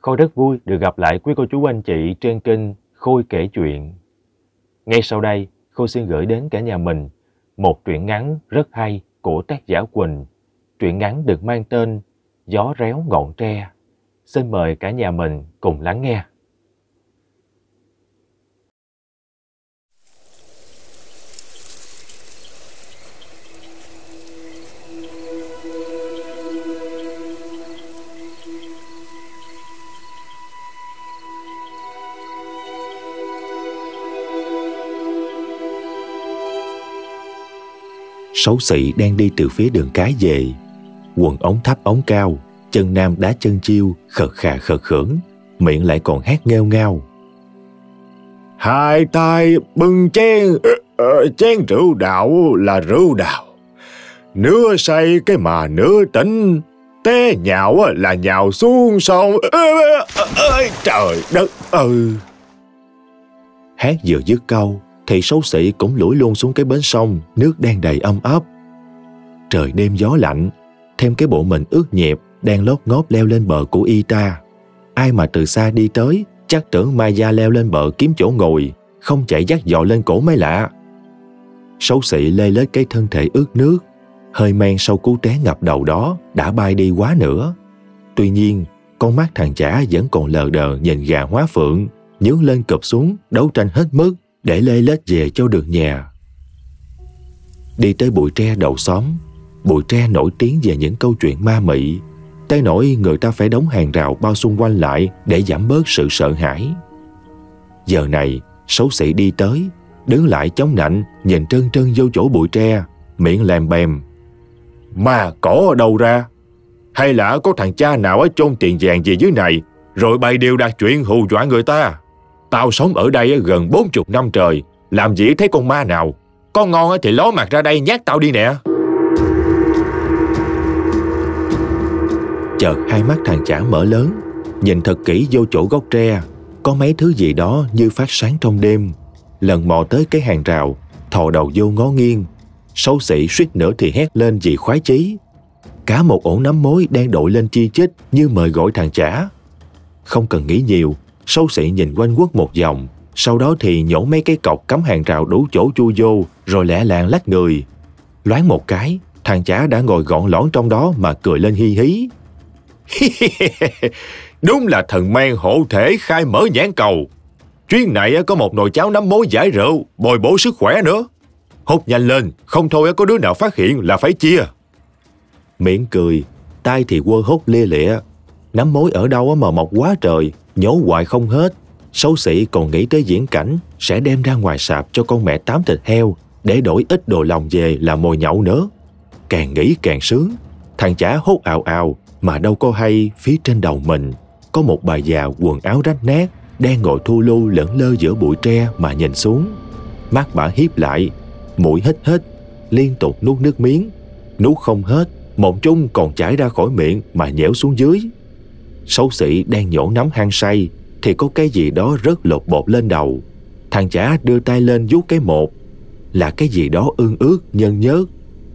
Khôi rất vui được gặp lại quý cô chú anh chị trên kênh Khôi kể chuyện. Ngay sau đây, Khôi xin gửi đến cả nhà mình một truyện ngắn rất hay của tác giả Quỳnh. Truyện ngắn được mang tên Gió réo ngọn tre. Xin mời cả nhà mình cùng lắng nghe. Xấu xị đang đi từ phía đường cái về. Quần ống thấp ống cao Chân nam đá chân chiêu Khật khà khật khưởng Miệng lại còn hát nghêu ngao. Hai tay bưng chén uh, Chén rượu đạo là rượu đạo. Nửa say cái mà nửa tỉnh Té nhạo là nhạo xuống sông. Ơi Trời đất ơi. Hát vừa dứt câu thì xấu xỉ cũng lủi luôn xuống cái bến sông, nước đang đầy âm ấp. Trời đêm gió lạnh, thêm cái bộ mình ướt nhẹp đang lót ngóp leo lên bờ của y ta. Ai mà từ xa đi tới, chắc tưởng Mai Gia leo lên bờ kiếm chỗ ngồi, không chạy dắt dò lên cổ mới lạ. Xấu xị lê lết cái thân thể ướt nước, hơi men sau cú té ngập đầu đó đã bay đi quá nữa. Tuy nhiên, con mắt thằng chả vẫn còn lờ đờ nhìn gà hóa phượng, nhướng lên cụp xuống, đấu tranh hết mức để lê lết về cho được nhà. Đi tới bụi tre đầu xóm, bụi tre nổi tiếng về những câu chuyện ma mị, tới nỗi người ta phải đóng hàng rào bao xung quanh lại để giảm bớt sự sợ hãi. Giờ này, xấu xị đi tới, đứng lại chống nạnh, nhìn trân trân vô chỗ bụi tre, miệng làm bèm. Mà cỏ ở đâu ra? Hay là có thằng cha nào ở chôn tiền vàng gì dưới này, rồi bày điều đặt chuyện hù dọa người ta? Tao sống ở đây gần bốn chục năm trời, Làm gì thấy con ma nào? Con ngon thì ló mặt ra đây nhát tao đi nè. Chợt hai mắt thằng chả mở lớn, Nhìn thật kỹ vô chỗ gốc tre. Có mấy thứ gì đó như phát sáng trong đêm. Lần mò tới cái hàng rào, Thò đầu vô ngó nghiêng. Xấu xỉ suýt nữa thì hét lên vì khoái chí. Cả một ổ nắm mối đang đội lên chi chích Như mời gọi thằng chả. Không cần nghĩ nhiều Sâu xị nhìn quanh quất một vòng, sau đó thì nhổ mấy cái cọc cắm hàng rào đủ chỗ chui vô, rồi lẹ làng lách người. Loáng một cái, thằng chả đã ngồi gọn lõn trong đó mà cười lên hi hí. Đúng là thần men hộ thể khai mở nhãn cầu. Chuyến này có một nồi cháo nắm mối giải rượu, bồi bổ sức khỏe nữa. Hút nhanh lên, không thôi có đứa nào phát hiện là phải chia. Miệng cười, tay thì quơ hút lia lịa. Nắm mối ở đâu mà mọc quá trời, nhổ hoài không hết. Xấu xỉ còn nghĩ tới diễn cảnh sẽ đem ra ngoài sạp cho con mẹ tám thịt heo để đổi ít đồ lòng về là mồi nhậu nữa. Càng nghĩ càng sướng, thằng chả hốt ào ào mà đâu có hay phía trên đầu mình có một bà già quần áo rách nát đang ngồi thu lưu lẫn lơ giữa bụi tre mà nhìn xuống. Mắt bà hiếp lại, mũi hít hít, liên tục nuốt nước miếng. Nuốt không hết, mộng chung còn chảy ra khỏi miệng mà nhẽo xuống dưới. Xấu xỉ đang nhổ nắm hang say Thì có cái gì đó rất lột bột lên đầu. Thằng chả đưa tay lên vuốt cái một. Là cái gì đó ương ướt nhân nhớt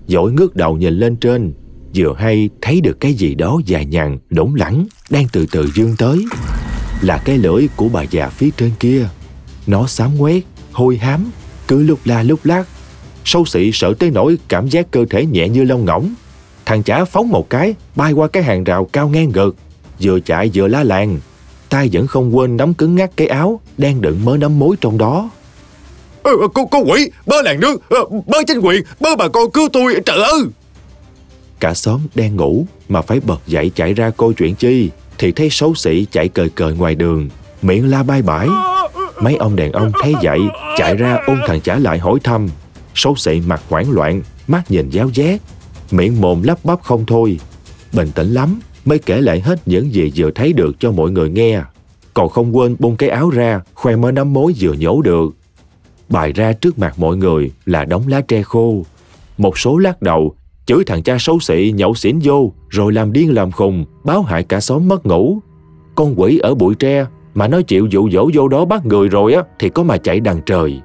Dội ngước đầu nhìn lên trên Vừa hay thấy được cái gì đó dài nhằn Đổng lẳng Đang từ từ dương tới. Là cái lưỡi của bà già phía trên kia. Nó xám quét, hôi hám Cứ lúc la lúc lát. Sâu xị sợ tới nỗi cảm giác cơ thể nhẹ như lông ngỗng. Thằng chả phóng một cái Bay qua cái hàng rào cao ngang gợt vừa chạy vừa la làng. tay vẫn không quên nắm cứng ngắt cái áo đang đựng mớ nấm mối trong đó. Ờ, cô, cô quỷ, bơ làng nước, bơ chính quyền, bơ bà con cứu tôi, trời ơi! Cả xóm đang ngủ mà phải bật dậy chạy ra coi chuyện chi thì thấy xấu xỉ chạy cời cời ngoài đường, miệng la bay bãi. Mấy ông đàn ông thấy vậy chạy ra ôm thằng trả lại hỏi thăm. Xấu xị mặt hoảng loạn, mắt nhìn giáo giác, miệng mồm lắp bắp không thôi. Bình tĩnh lắm, mới kể lại hết những gì vừa thấy được cho mọi người nghe. Còn không quên bung cái áo ra, khoe mớ nắm mối vừa nhổ được. Bài ra trước mặt mọi người là đống lá tre khô. Một số lát đầu, chửi thằng cha xấu xị nhậu xỉn vô, rồi làm điên làm khùng, báo hại cả xóm mất ngủ. Con quỷ ở bụi tre mà nó chịu dụ dỗ vô đó bắt người rồi á thì có mà chạy đằng trời.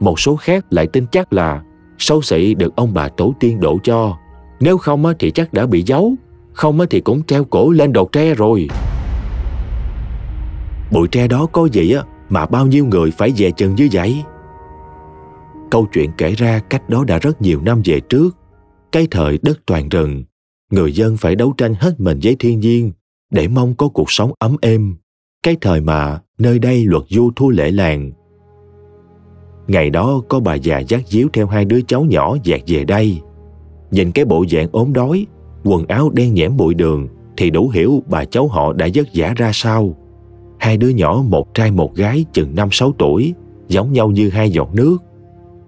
Một số khác lại tin chắc là xấu xị được ông bà tổ tiên đổ cho. Nếu không á thì chắc đã bị giấu không thì cũng treo cổ lên đầu tre rồi Bụi tre đó có gì á mà bao nhiêu người phải về chừng như vậy? Câu chuyện kể ra cách đó đã rất nhiều năm về trước. Cái thời đất toàn rừng, người dân phải đấu tranh hết mình với thiên nhiên để mong có cuộc sống ấm êm. Cái thời mà nơi đây luật du thu lễ làng. Ngày đó có bà già dắt díu theo hai đứa cháu nhỏ dạt về đây. Nhìn cái bộ dạng ốm đói, quần áo đen nhẽm bụi đường thì đủ hiểu bà cháu họ đã vất vả ra sao. Hai đứa nhỏ một trai một gái chừng năm sáu tuổi, giống nhau như hai giọt nước.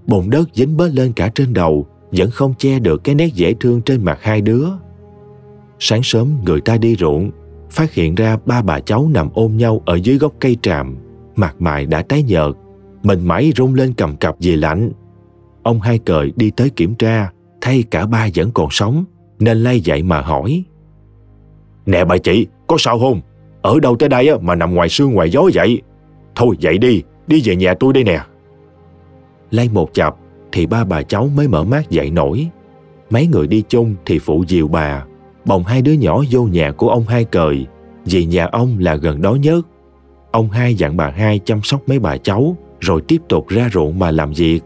Bùn đất dính bớt lên cả trên đầu, vẫn không che được cái nét dễ thương trên mặt hai đứa. Sáng sớm người ta đi ruộng, phát hiện ra ba bà cháu nằm ôm nhau ở dưới gốc cây tràm, mặt mày đã tái nhợt, mình mẩy rung lên cầm cập vì lạnh. Ông hai cời đi tới kiểm tra, thay cả ba vẫn còn sống, nên lay dậy mà hỏi. Nè bà chị, có sao không? Ở đâu tới đây mà nằm ngoài sương ngoài gió vậy? Thôi dậy đi, đi về nhà tôi đây nè. Lay một chập thì ba bà cháu mới mở mắt dậy nổi. Mấy người đi chung thì phụ dìu bà, bồng hai đứa nhỏ vô nhà của ông hai cời, vì nhà ông là gần đó nhất. Ông hai dặn bà hai chăm sóc mấy bà cháu, rồi tiếp tục ra ruộng mà làm việc.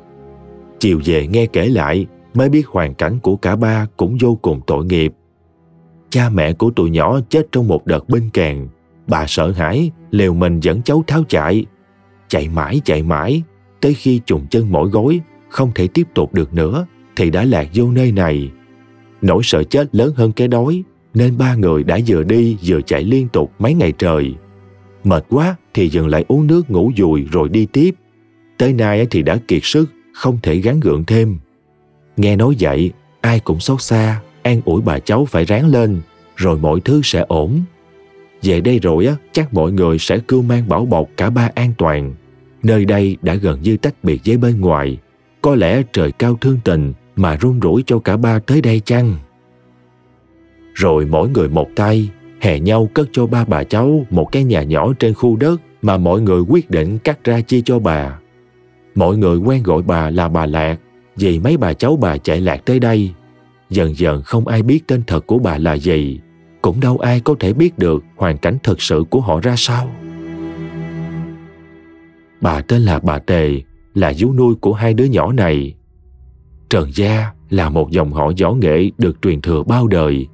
Chiều về nghe kể lại, mới biết hoàn cảnh của cả ba cũng vô cùng tội nghiệp. Cha mẹ của tụi nhỏ chết trong một đợt binh kèn. Bà sợ hãi, liều mình dẫn cháu tháo chạy. Chạy mãi chạy mãi, tới khi trùng chân mỏi gối, không thể tiếp tục được nữa, thì đã lạc vô nơi này. Nỗi sợ chết lớn hơn cái đói, nên ba người đã vừa đi vừa chạy liên tục mấy ngày trời. Mệt quá thì dừng lại uống nước ngủ dùi rồi đi tiếp. Tới nay thì đã kiệt sức, không thể gắn gượng thêm. Nghe nói vậy, ai cũng xót xa, an ủi bà cháu phải ráng lên, rồi mọi thứ sẽ ổn. Về đây rồi á, chắc mọi người sẽ cưu mang bảo bọc cả ba an toàn. Nơi đây đã gần như tách biệt với bên ngoài. Có lẽ trời cao thương tình mà run rủi cho cả ba tới đây chăng? Rồi mỗi người một tay, hè nhau cất cho ba bà cháu một cái nhà nhỏ trên khu đất mà mọi người quyết định cắt ra chia cho bà. Mọi người quen gọi bà là bà Lạc vì mấy bà cháu bà chạy lạc tới đây. Dần dần không ai biết tên thật của bà là gì, cũng đâu ai có thể biết được hoàn cảnh thật sự của họ ra sao. Bà tên là bà Tề, là vú nuôi của hai đứa nhỏ này. Trần Gia là một dòng họ võ nghệ được truyền thừa bao đời.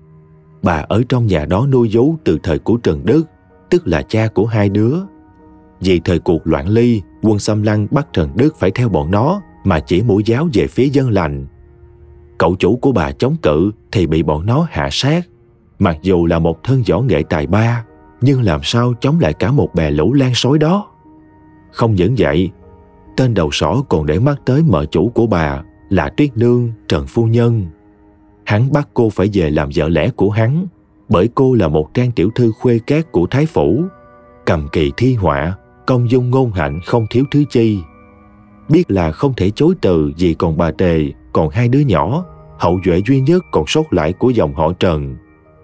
Bà ở trong nhà đó nuôi vú từ thời của Trần Đức, tức là cha của hai đứa. Vì thời cuộc loạn ly, quân xâm lăng bắt Trần Đức phải theo bọn nó mà chỉ mũi giáo về phía dân lành. Cậu chủ của bà chống cự thì bị bọn nó hạ sát. Mặc dù là một thân võ nghệ tài ba, nhưng làm sao chống lại cả một bè lũ lan sói đó. Không những vậy, tên đầu sỏ còn để mắt tới mợ chủ của bà là Tuyết Nương Trần Phu Nhân. Hắn bắt cô phải về làm vợ lẽ của hắn bởi cô là một trang tiểu thư khuê cát của Thái Phủ. Cầm kỳ thi họa, công dung ngôn hạnh không thiếu thứ chi biết là không thể chối từ vì còn bà Tề, còn hai đứa nhỏ, hậu duệ duy nhất còn sót lại của dòng họ Trần.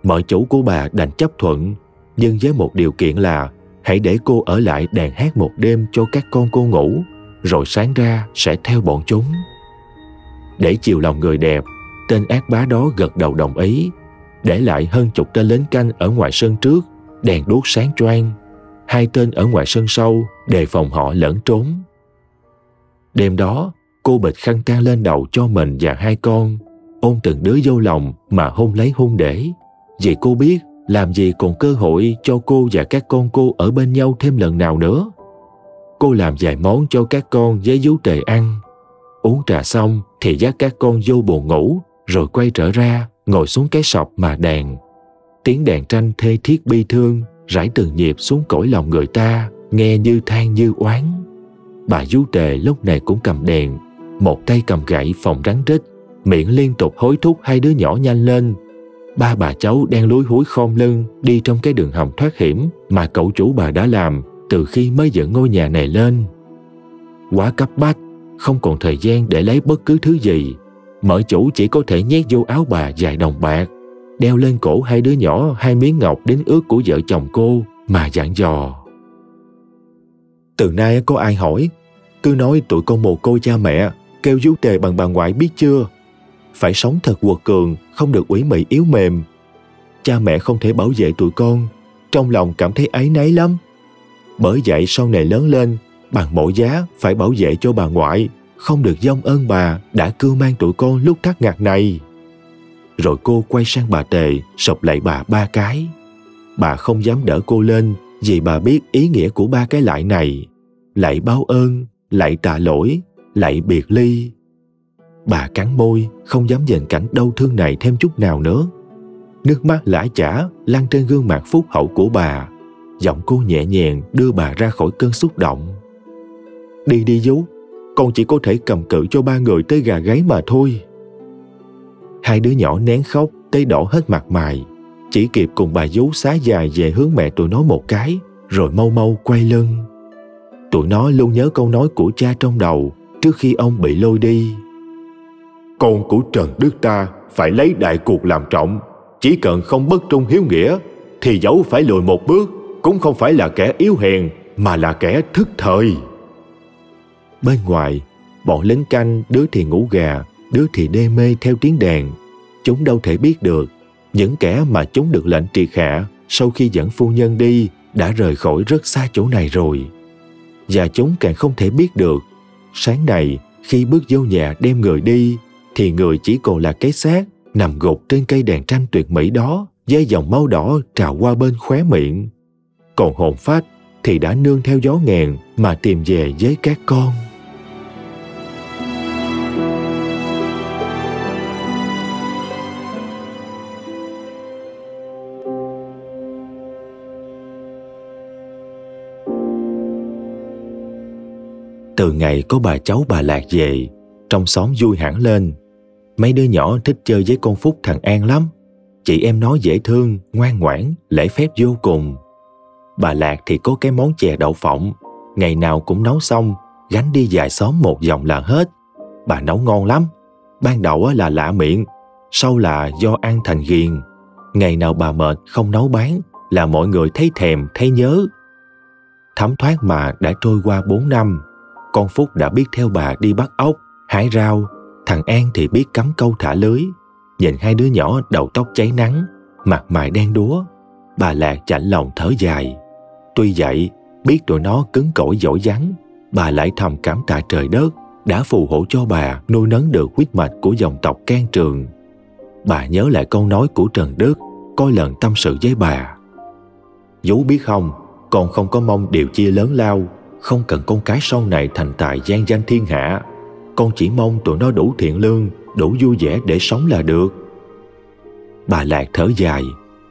Mọi chủ của bà đành chấp thuận, nhưng với một điều kiện là hãy để cô ở lại đàn hát một đêm cho các con cô ngủ, rồi sáng ra sẽ theo bọn chúng. Để chiều lòng người đẹp, tên ác bá đó gật đầu đồng ý, để lại hơn chục tên lính canh ở ngoài sân trước, đèn đuốc sáng choang. Hai tên ở ngoài sân sau đề phòng họ lẫn trốn. Đêm đó, cô bịch khăn ca lên đầu cho mình và hai con, ôm từng đứa vô lòng mà hôn lấy hôn để. Vì cô biết làm gì còn cơ hội cho cô và các con cô ở bên nhau thêm lần nào nữa. Cô làm vài món cho các con với vú tề ăn. Uống trà xong thì dắt các con vô buồn ngủ, rồi quay trở ra, ngồi xuống cái sọc mà đèn Tiếng đèn tranh thê thiết bi thương, rải từng nhịp xuống cõi lòng người ta, nghe như than như oán. Bà du tề lúc này cũng cầm đèn, một tay cầm gậy phòng rắn rít, miệng liên tục hối thúc hai đứa nhỏ nhanh lên. Ba bà cháu đang lúi húi khom lưng đi trong cái đường hầm thoát hiểm mà cậu chủ bà đã làm từ khi mới dựng ngôi nhà này lên. Quá cấp bách, không còn thời gian để lấy bất cứ thứ gì. Mở chủ chỉ có thể nhét vô áo bà vài đồng bạc, đeo lên cổ hai đứa nhỏ hai miếng ngọc đến ước của vợ chồng cô mà dặn dò. Từ nay có ai hỏi, cứ nói tụi con mồ côi cha mẹ, kêu vú tề bằng bà ngoại biết chưa? Phải sống thật quật cường, không được ủy mị yếu mềm. Cha mẹ không thể bảo vệ tụi con, trong lòng cảm thấy áy náy lắm. Bởi vậy sau này lớn lên, bằng mọi giá phải bảo vệ cho bà ngoại, không được dông ơn bà đã cưu mang tụi con lúc thắt ngặt này. Rồi cô quay sang bà Tề, sọc lại bà ba cái. Bà không dám đỡ cô lên vì bà biết ý nghĩa của ba cái lại này. Lại báo ơn, lại tạ lỗi, lại biệt ly. Bà cắn môi, không dám nhìn cảnh đau thương này thêm chút nào nữa. Nước mắt lã chả lăn trên gương mặt phúc hậu của bà. Giọng cô nhẹ nhàng đưa bà ra khỏi cơn xúc động. Đi đi vú, con chỉ có thể cầm cự cho ba người tới gà gáy mà thôi. Hai đứa nhỏ nén khóc, tới đỏ hết mặt mày. Chỉ kịp cùng bà vú xá dài về hướng mẹ tụi nó một cái, rồi mau mau quay lưng. Tụi nó luôn nhớ câu nói của cha trong đầu trước khi ông bị lôi đi. Con của Trần Đức ta phải lấy đại cuộc làm trọng. Chỉ cần không bất trung hiếu nghĩa, thì dẫu phải lùi một bước, cũng không phải là kẻ yếu hèn, mà là kẻ thức thời. Bên ngoài, bọn lính canh đứa thì ngủ gà, đứa thì đê mê theo tiếng đèn. Chúng đâu thể biết được, những kẻ mà chúng được lệnh triệt hạ sau khi dẫn phu nhân đi đã rời khỏi rất xa chỗ này rồi. Và chúng càng không thể biết được, sáng này khi bước vô nhà đem người đi, thì người chỉ còn là cái xác nằm gục trên cây đèn tranh tuyệt mỹ đó với dòng máu đỏ trào qua bên khóe miệng. Còn hồn phách thì đã nương theo gió ngàn mà tìm về với các con. Từ ngày có bà cháu bà Lạc về, trong xóm vui hẳn lên. Mấy đứa nhỏ thích chơi với con Phúc thằng An lắm. Chị em nó dễ thương, ngoan ngoãn, lễ phép vô cùng. Bà Lạc thì có cái món chè đậu phộng, ngày nào cũng nấu xong, gánh đi dài xóm một vòng là hết. Bà nấu ngon lắm. Ban đầu là lạ miệng, sau là do ăn thành ghiền. Ngày nào bà mệt không nấu bán là mọi người thấy thèm, thấy nhớ. Thấm thoát mà đã trôi qua 4 năm, con Phúc đã biết theo bà đi bắt ốc, hái rau, thằng An thì biết cắm câu thả lưới. Nhìn hai đứa nhỏ đầu tóc cháy nắng, mặt mày đen đúa, bà Lạc chạnh lòng thở dài. Tuy vậy, biết tụi nó cứng cỏi giỏi vắng, bà lại thầm cảm tạ trời đất đã phù hộ cho bà nuôi nấng được huyết mạch của dòng tộc can trường. Bà nhớ lại câu nói của Trần Đức, coi lần tâm sự với bà. Dú biết không, con không có mong điều chia lớn lao không cần con cái sau này thành tài gian danh thiên hạ. Con chỉ mong tụi nó đủ thiện lương, đủ vui vẻ để sống là được. Bà lạc thở dài,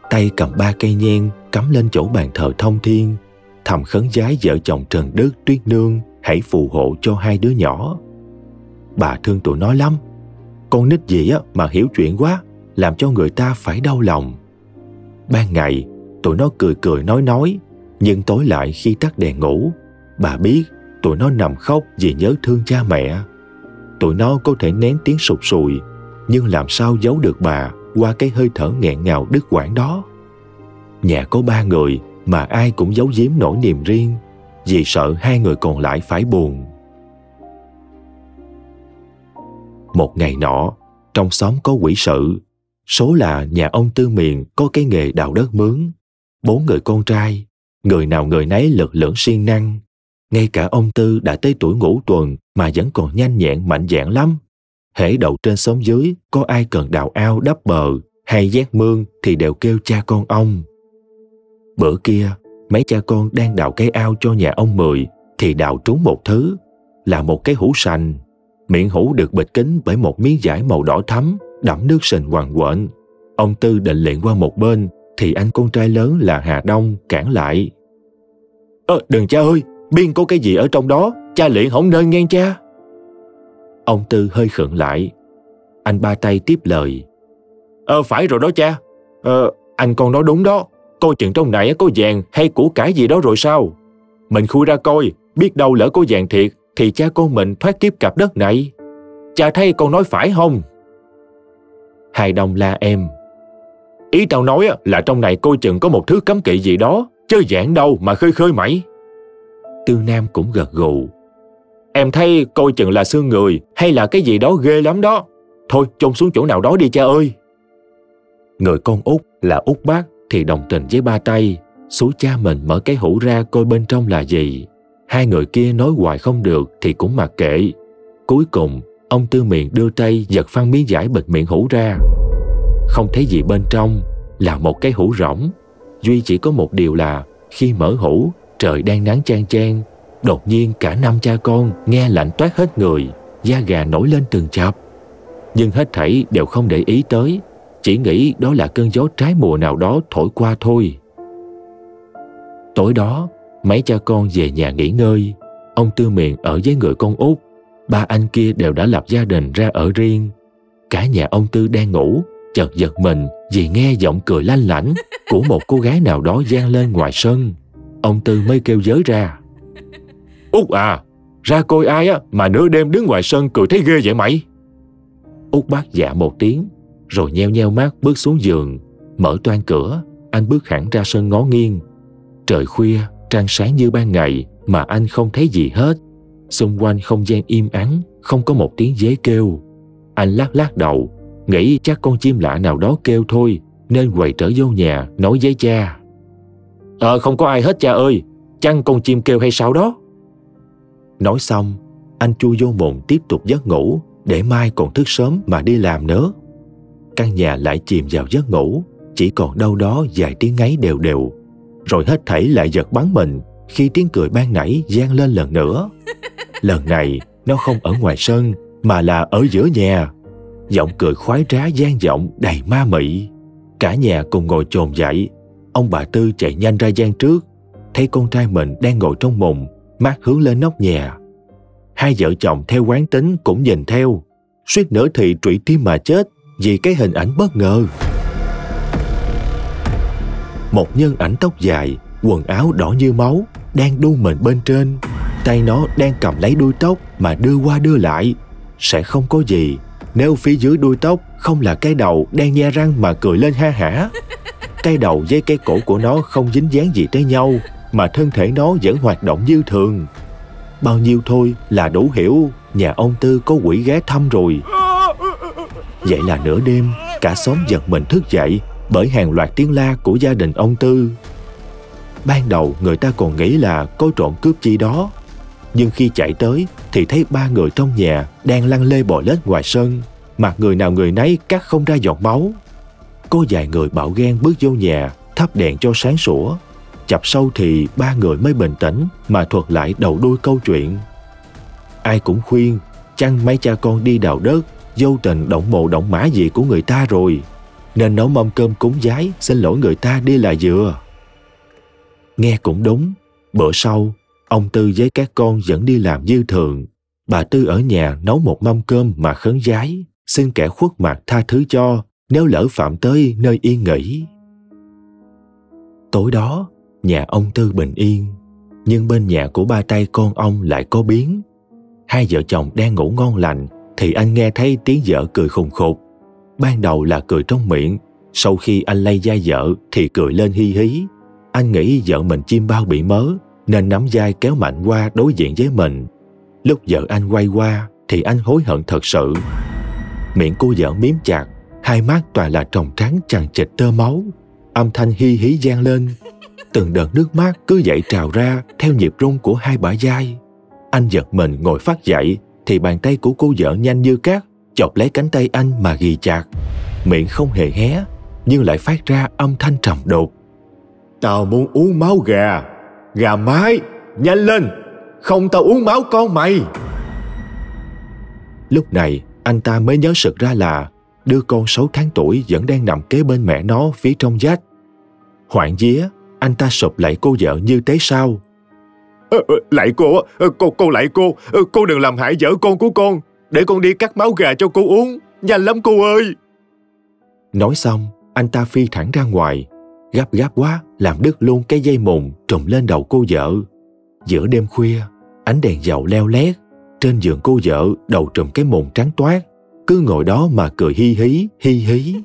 tay cầm ba cây nhang, cắm lên chỗ bàn thờ thông thiên, thầm khấn giái vợ chồng trần đức tuyết nương hãy phù hộ cho hai đứa nhỏ. Bà thương tụi nó lắm. Con nít gì á mà hiểu chuyện quá, làm cho người ta phải đau lòng. Ban ngày, tụi nó cười cười nói nói, nhưng tối lại khi tắt đèn ngủ Bà biết tụi nó nằm khóc vì nhớ thương cha mẹ. Tụi nó có thể nén tiếng sụt sùi, nhưng làm sao giấu được bà qua cái hơi thở nghẹn ngào đứt quãng đó. Nhà có ba người mà ai cũng giấu giếm nỗi niềm riêng vì sợ hai người còn lại phải buồn. Một ngày nọ, trong xóm có quỷ sự, số là nhà ông Tư Miền có cái nghề đào đất mướn. Bốn người con trai, người nào người nấy lực lưỡng siêng năng, ngay cả ông Tư đã tới tuổi ngũ tuần mà vẫn còn nhanh nhẹn mạnh dạn lắm. Hễ đậu trên sóng dưới, có ai cần đào ao đắp bờ hay giác mương thì đều kêu cha con ông. Bữa kia, mấy cha con đang đào cái ao cho nhà ông Mười thì đào trúng một thứ, là một cái hũ sành. Miệng hũ được bịt kín bởi một miếng vải màu đỏ thắm, đẫm nước sình hoàng quện. Ông Tư định liện qua một bên thì anh con trai lớn là Hà Đông cản lại. Ơ, đừng cha ơi, biên có cái gì ở trong đó? Cha liền không nên nghe cha. Ông tư hơi khựng lại. Anh ba tay tiếp lời. Ờ phải rồi đó cha. Ờ anh con nói đúng đó. Coi chừng trong này có vàng hay củ cải gì đó rồi sao? Mình khui ra coi, biết đâu lỡ có vàng thiệt, thì cha con mình thoát kiếp cặp đất này. Cha thấy con nói phải không? Hai đồng la em. Ý tao nói là trong này coi chừng có một thứ cấm kỵ gì đó, chứ giảng đâu mà khơi khơi mẩy Tư Nam cũng gật gù. Em thấy coi chừng là xương người hay là cái gì đó ghê lắm đó. Thôi chôn xuống chỗ nào đó đi cha ơi. Người con út là út bác thì đồng tình với ba tay, Số cha mình mở cái hũ ra coi bên trong là gì. Hai người kia nói hoài không được thì cũng mặc kệ. Cuối cùng, ông Tư Miền đưa tay giật phăng miếng giải bịt miệng hũ ra. Không thấy gì bên trong là một cái hũ rỗng. Duy chỉ có một điều là khi mở hũ, trời đang nắng chang chang. Đột nhiên cả năm cha con nghe lạnh toát hết người, da gà nổi lên từng chập. Nhưng hết thảy đều không để ý tới, chỉ nghĩ đó là cơn gió trái mùa nào đó thổi qua thôi. Tối đó, mấy cha con về nhà nghỉ ngơi. Ông Tư Miền ở với người con út. Ba anh kia đều đã lập gia đình ra ở riêng. Cả nhà ông Tư đang ngủ, chợt giật mình vì nghe giọng cười lanh lảnh của một cô gái nào đó gian lên ngoài sân. Ông Tư mới kêu giới ra. Út à, ra coi ai á mà nửa đêm đứng ngoài sân cười thấy ghê vậy mày? Út bác dạ một tiếng, rồi nheo nheo mắt bước xuống giường, mở toan cửa, anh bước hẳn ra sân ngó nghiêng. Trời khuya, trăng sáng như ban ngày mà anh không thấy gì hết. Xung quanh không gian im ắng, không có một tiếng dế kêu. Anh lắc lắc đầu, nghĩ chắc con chim lạ nào đó kêu thôi, nên quay trở vô nhà nói với cha. Ờ không có ai hết cha ơi, chăng con chim kêu hay sao đó? Nói xong, anh chui vô mồm tiếp tục giấc ngủ để mai còn thức sớm mà đi làm nữa. Căn nhà lại chìm vào giấc ngủ, chỉ còn đâu đó vài tiếng ngáy đều đều. Rồi hết thảy lại giật bắn mình khi tiếng cười ban nãy gian lên lần nữa. Lần này, nó không ở ngoài sân mà là ở giữa nhà. Giọng cười khoái trá gian giọng đầy ma mị. Cả nhà cùng ngồi chồn dậy. Ông bà Tư chạy nhanh ra gian trước, thấy con trai mình đang ngồi trong mùng, mắt hướng lên nóc nhà. Hai vợ chồng theo quán tính cũng nhìn theo, suýt nữa thì trụy tim mà chết vì cái hình ảnh bất ngờ. Một nhân ảnh tóc dài, quần áo đỏ như máu, đang đu mình bên trên. Tay nó đang cầm lấy đuôi tóc mà đưa qua đưa lại. Sẽ không có gì nếu phía dưới đuôi tóc không là cái đầu đang nhe răng mà cười lên ha hả. Cái đầu với cái cổ của nó không dính dáng gì tới nhau mà thân thể nó vẫn hoạt động như thường. Bao nhiêu thôi là đủ hiểu nhà ông Tư có quỷ ghé thăm rồi. Vậy là nửa đêm, cả xóm giật mình thức dậy bởi hàng loạt tiếng la của gia đình ông Tư. Ban đầu người ta còn nghĩ là có trộm cướp chi đó. Nhưng khi chạy tới thì thấy ba người trong nhà đang lăn lê bò lết ngoài sân. Mặt người nào người nấy cắt không ra giọt máu. Có vài người bạo gan bước vô nhà, thắp đèn cho sáng sủa. Chập sâu thì ba người mới bình tĩnh mà thuật lại đầu đuôi câu chuyện. Ai cũng khuyên, chăng mấy cha con đi đào đất, vô tình động mộ động mã gì của người ta rồi nên nấu mâm cơm cúng giái xin lỗi người ta đi là vừa. Nghe cũng đúng, bữa sau, ông Tư với các con vẫn đi làm như thường. Bà Tư ở nhà nấu một mâm cơm mà khấn giái, xin kẻ khuất mặt tha thứ cho nếu lỡ phạm tới nơi yên nghỉ. Tối đó, nhà ông Tư bình yên, nhưng bên nhà của ba tay con ông lại có biến. Hai vợ chồng đang ngủ ngon lành thì anh nghe thấy tiếng vợ cười khùng khục Ban đầu là cười trong miệng, sau khi anh lay da vợ thì cười lên hi hí. Anh nghĩ vợ mình chim bao bị mớ, nên nắm vai kéo mạnh qua đối diện với mình. Lúc vợ anh quay qua thì anh hối hận thật sự. Miệng cô vợ miếm chặt, hai mắt toàn là tròng trắng chằng chịt tơ máu. Âm thanh hi hí gian lên. Từng đợt nước mắt cứ dậy trào ra theo nhịp rung của hai bả vai. Anh giật mình ngồi phát dậy thì bàn tay của cô vợ nhanh như cát chọc lấy cánh tay anh mà ghi chặt. Miệng không hề hé, nhưng lại phát ra âm thanh trầm đột. Tao muốn uống máu gà, gà mái, nhanh lên, không tao uống máu con mày. Lúc này, anh ta mới nhớ sực ra là đứa con 6 tháng tuổi vẫn đang nằm kế bên mẹ nó phía trong dách. Hoảng vía, anh ta sụp lại cô vợ như thế sao? Ờ, ờ, lại cô, ờ, cô, cô lại cô, cô đừng làm hại vợ con của con, để con đi cắt máu gà cho cô uống, nhanh lắm cô ơi. Nói xong, anh ta phi thẳng ra ngoài, gấp gáp quá làm đứt luôn cái dây mùng trùm lên đầu cô vợ. Giữa đêm khuya, ánh đèn dầu leo lét, trên giường cô vợ đầu trùm cái mùng trắng toát, cứ ngồi đó mà cười hi hí, hi hí.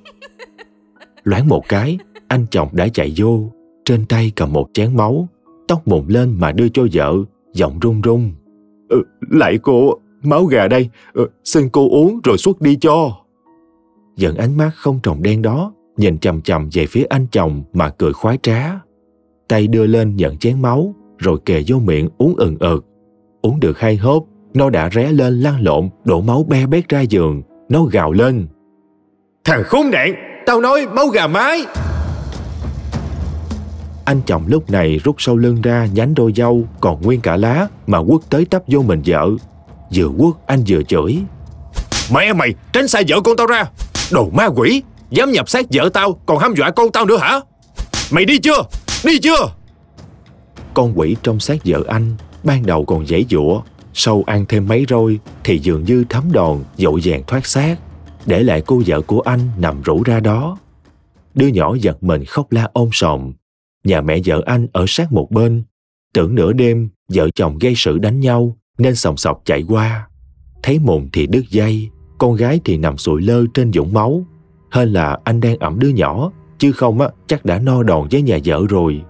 Loáng một cái, anh chồng đã chạy vô, trên tay cầm một chén máu, tóc mùng lên mà đưa cho vợ, giọng run run. Ừ, lại cô, máu gà đây, ừ, xin cô uống rồi xuất đi cho. Dẫn ánh mắt không trồng đen đó, nhìn chầm chầm về phía anh chồng mà cười khoái trá. tay đưa lên nhận chén máu, rồi kề vô miệng uống ừng ực. Uống được hai hớp, nó đã ré lên lăn lộn, đổ máu be bét ra giường. Nó gào lên. Thằng khốn nạn, tao nói máu gà mái. Anh chồng lúc này rút sau lưng ra nhánh đôi dâu còn nguyên cả lá mà quất tới tấp vô mình vợ. Vừa quất anh vừa chửi. Mẹ mày, tránh xa vợ con tao ra. Đồ ma quỷ, dám nhập xác vợ tao còn hăm dọa con tao nữa hả? Mày đi chưa? Đi chưa? Con quỷ trong xác vợ anh ban đầu còn dãy dụa, sau ăn thêm mấy roi thì dường như thấm đòn dội dàng thoát xác, để lại cô vợ của anh nằm rũ ra đó. Đứa nhỏ giật mình khóc la ôm sòm. Nhà mẹ vợ anh ở sát một bên, tưởng nửa đêm vợ chồng gây sự đánh nhau nên sòng sọc chạy qua. Thấy mùng thì đứt dây, con gái thì nằm sụi lơ trên dũng máu. Hơn là anh đang ẩm đứa nhỏ, chứ không á chắc đã no đòn với nhà vợ rồi.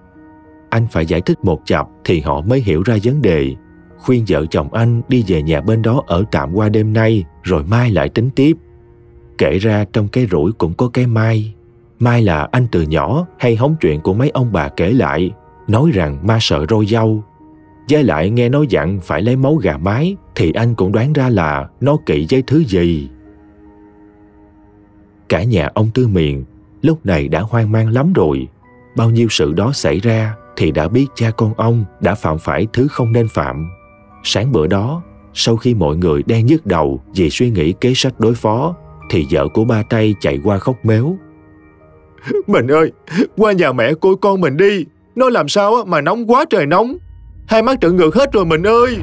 Anh phải giải thích một chập thì họ mới hiểu ra vấn đề. Khuyên vợ chồng anh đi về nhà bên đó ở tạm qua đêm nay rồi mai lại tính tiếp. Kể ra trong cái rủi cũng có cái mai. Mai là anh từ nhỏ hay hóng chuyện của mấy ông bà kể lại, nói rằng ma sợ roi dâu. Với lại nghe nói dặn phải lấy máu gà mái thì anh cũng đoán ra là nó kỵ với thứ gì. Cả nhà ông Tư Miền lúc này đã hoang mang lắm rồi. Bao nhiêu sự đó xảy ra thì đã biết cha con ông đã phạm phải thứ không nên phạm. Sáng bữa đó, sau khi mọi người đang nhức đầu vì suy nghĩ kế sách đối phó, thì vợ của ba tay chạy qua khóc méo. Mình ơi, qua nhà mẹ coi con mình đi. Nó làm sao mà nóng quá trời nóng. Hai mắt trợn ngược hết rồi mình ơi.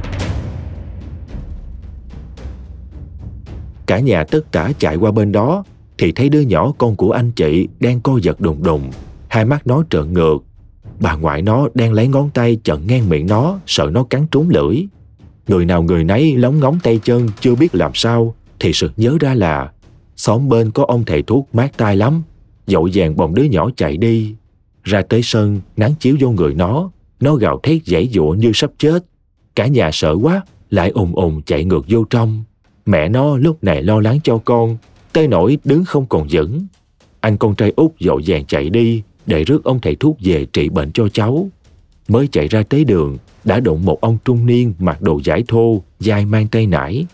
Cả nhà tất cả chạy qua bên đó thì thấy đứa nhỏ con của anh chị đang co giật đùng đùng, hai mắt nó trợn ngược. Bà ngoại nó đang lấy ngón tay chận ngang miệng nó, sợ nó cắn trúng lưỡi. Người nào người nấy lóng ngóng tay chân chưa biết làm sao thì sực nhớ ra là xóm bên có ông thầy thuốc mát tai lắm, dội vàng bồng đứa nhỏ chạy đi. Ra tới sân, nắng chiếu vô người nó, nó gào thét dãy dụa như sắp chết. Cả nhà sợ quá, lại ùng ùng chạy ngược vô trong. Mẹ nó lúc này lo lắng cho con, tới nỗi đứng không còn vững. Anh con trai út dội vàng chạy đi để rước ông thầy thuốc về trị bệnh cho cháu. Mới chạy ra tới đường, đã đụng một ông trung niên mặc đồ giải thô, dài mang tay nải.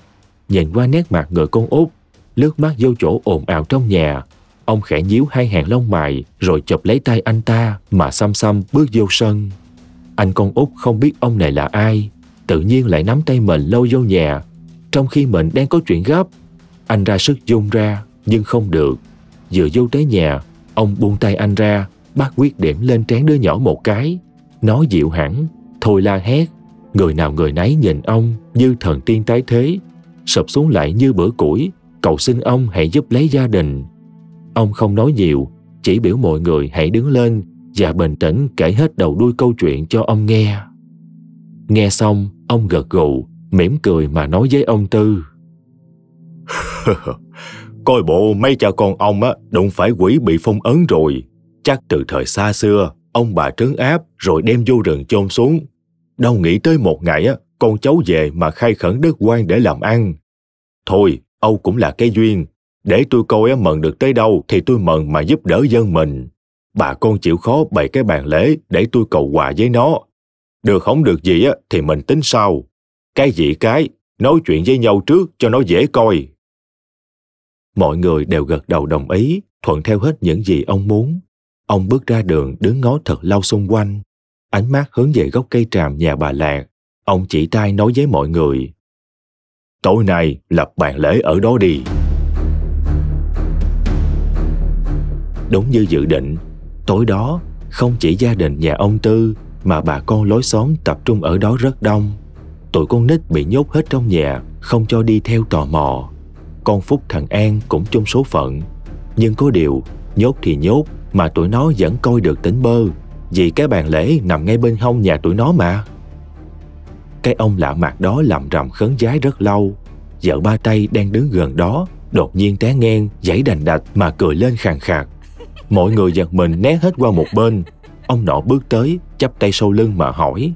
Nhìn qua nét mặt người con út, lướt mắt vô chỗ ồn ào trong nhà. Ông khẽ nhíu hai hàng lông mày rồi chụp lấy tay anh ta mà xăm xăm bước vô sân. Anh con út không biết ông này là ai, tự nhiên lại nắm tay mình lâu vô nhà. Trong khi mình đang có chuyện gấp, anh ra sức dung ra nhưng không được. Vừa vô tới nhà, ông buông tay anh ra, bắt quyết điểm lên trán đứa nhỏ một cái. Nó dịu hẳn, thôi la hét. Người nào người nấy nhìn ông như thần tiên tái thế, sụp xuống lại như bữa củi, cầu xin ông hãy giúp lấy gia đình. Ông không nói nhiều, chỉ biểu mọi người hãy đứng lên và bình tĩnh kể hết đầu đuôi câu chuyện cho ông nghe. Nghe xong, ông gật gù, mỉm cười mà nói với ông Tư. Coi bộ mấy cha con ông á đụng phải quỷ bị phong ấn rồi. Chắc từ thời xa xưa, ông bà trấn áp rồi đem vô rừng chôn xuống. Đâu nghĩ tới một ngày á, con cháu về mà khai khẩn đất quan để làm ăn. Thôi, Âu cũng là cái duyên. Để tôi coi á, mần được tới đâu thì tôi mần mà giúp đỡ dân mình. Bà con chịu khó bày cái bàn lễ để tôi cầu quà với nó. Được không được gì á, thì mình tính sau. Cái gì cái, nói chuyện với nhau trước cho nó dễ coi. Mọi người đều gật đầu đồng ý, thuận theo hết những gì ông muốn. Ông bước ra đường đứng ngó thật lâu xung quanh. Ánh mắt hướng về gốc cây tràm nhà bà Lạc. Ông chỉ tay nói với mọi người. Tối nay lập bàn lễ ở đó đi. Đúng như dự định, tối đó không chỉ gia đình nhà ông Tư mà bà con lối xóm tập trung ở đó rất đông. Tụi con nít bị nhốt hết trong nhà, không cho đi theo tò mò. Con Phúc thằng An cũng chung số phận. Nhưng có điều, nhốt thì nhốt mà tụi nó vẫn coi được tính bơ vì cái bàn lễ nằm ngay bên hông nhà tụi nó mà. Cái ông lạ mặt đó làm rầm khấn giái rất lâu. Vợ ba tay đang đứng gần đó, đột nhiên té ngang, giãy đành đạch mà cười lên khàn khạc. Mọi người giật mình né hết qua một bên. Ông nọ bước tới, chắp tay sau lưng mà hỏi.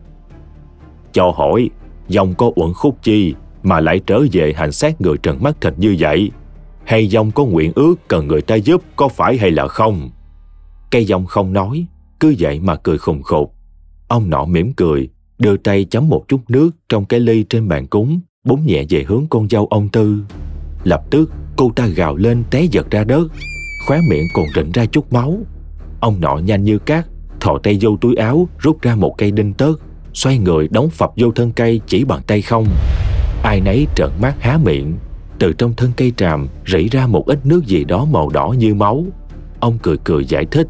Cho hỏi, dòng có uẩn khúc chi mà lại trở về hành xác người trần mắt thịt như vậy? Hay dòng có nguyện ước cần người ta giúp có phải hay là không? Cây dòng không nói, cứ vậy mà cười khùng khục, Ông nọ mỉm cười, đưa tay chấm một chút nước trong cái ly trên bàn cúng, búng nhẹ về hướng con dâu ông Tư. Lập tức, cô ta gào lên té giật ra đất, khóe miệng còn rịn ra chút máu. Ông nọ nhanh như cát, thò tay vô túi áo, rút ra một cây đinh tớt, xoay người đóng phập vô thân cây chỉ bằng tay không. Ai nấy trợn mắt há miệng, từ trong thân cây tràm rỉ ra một ít nước gì đó màu đỏ như máu. Ông cười cười giải thích,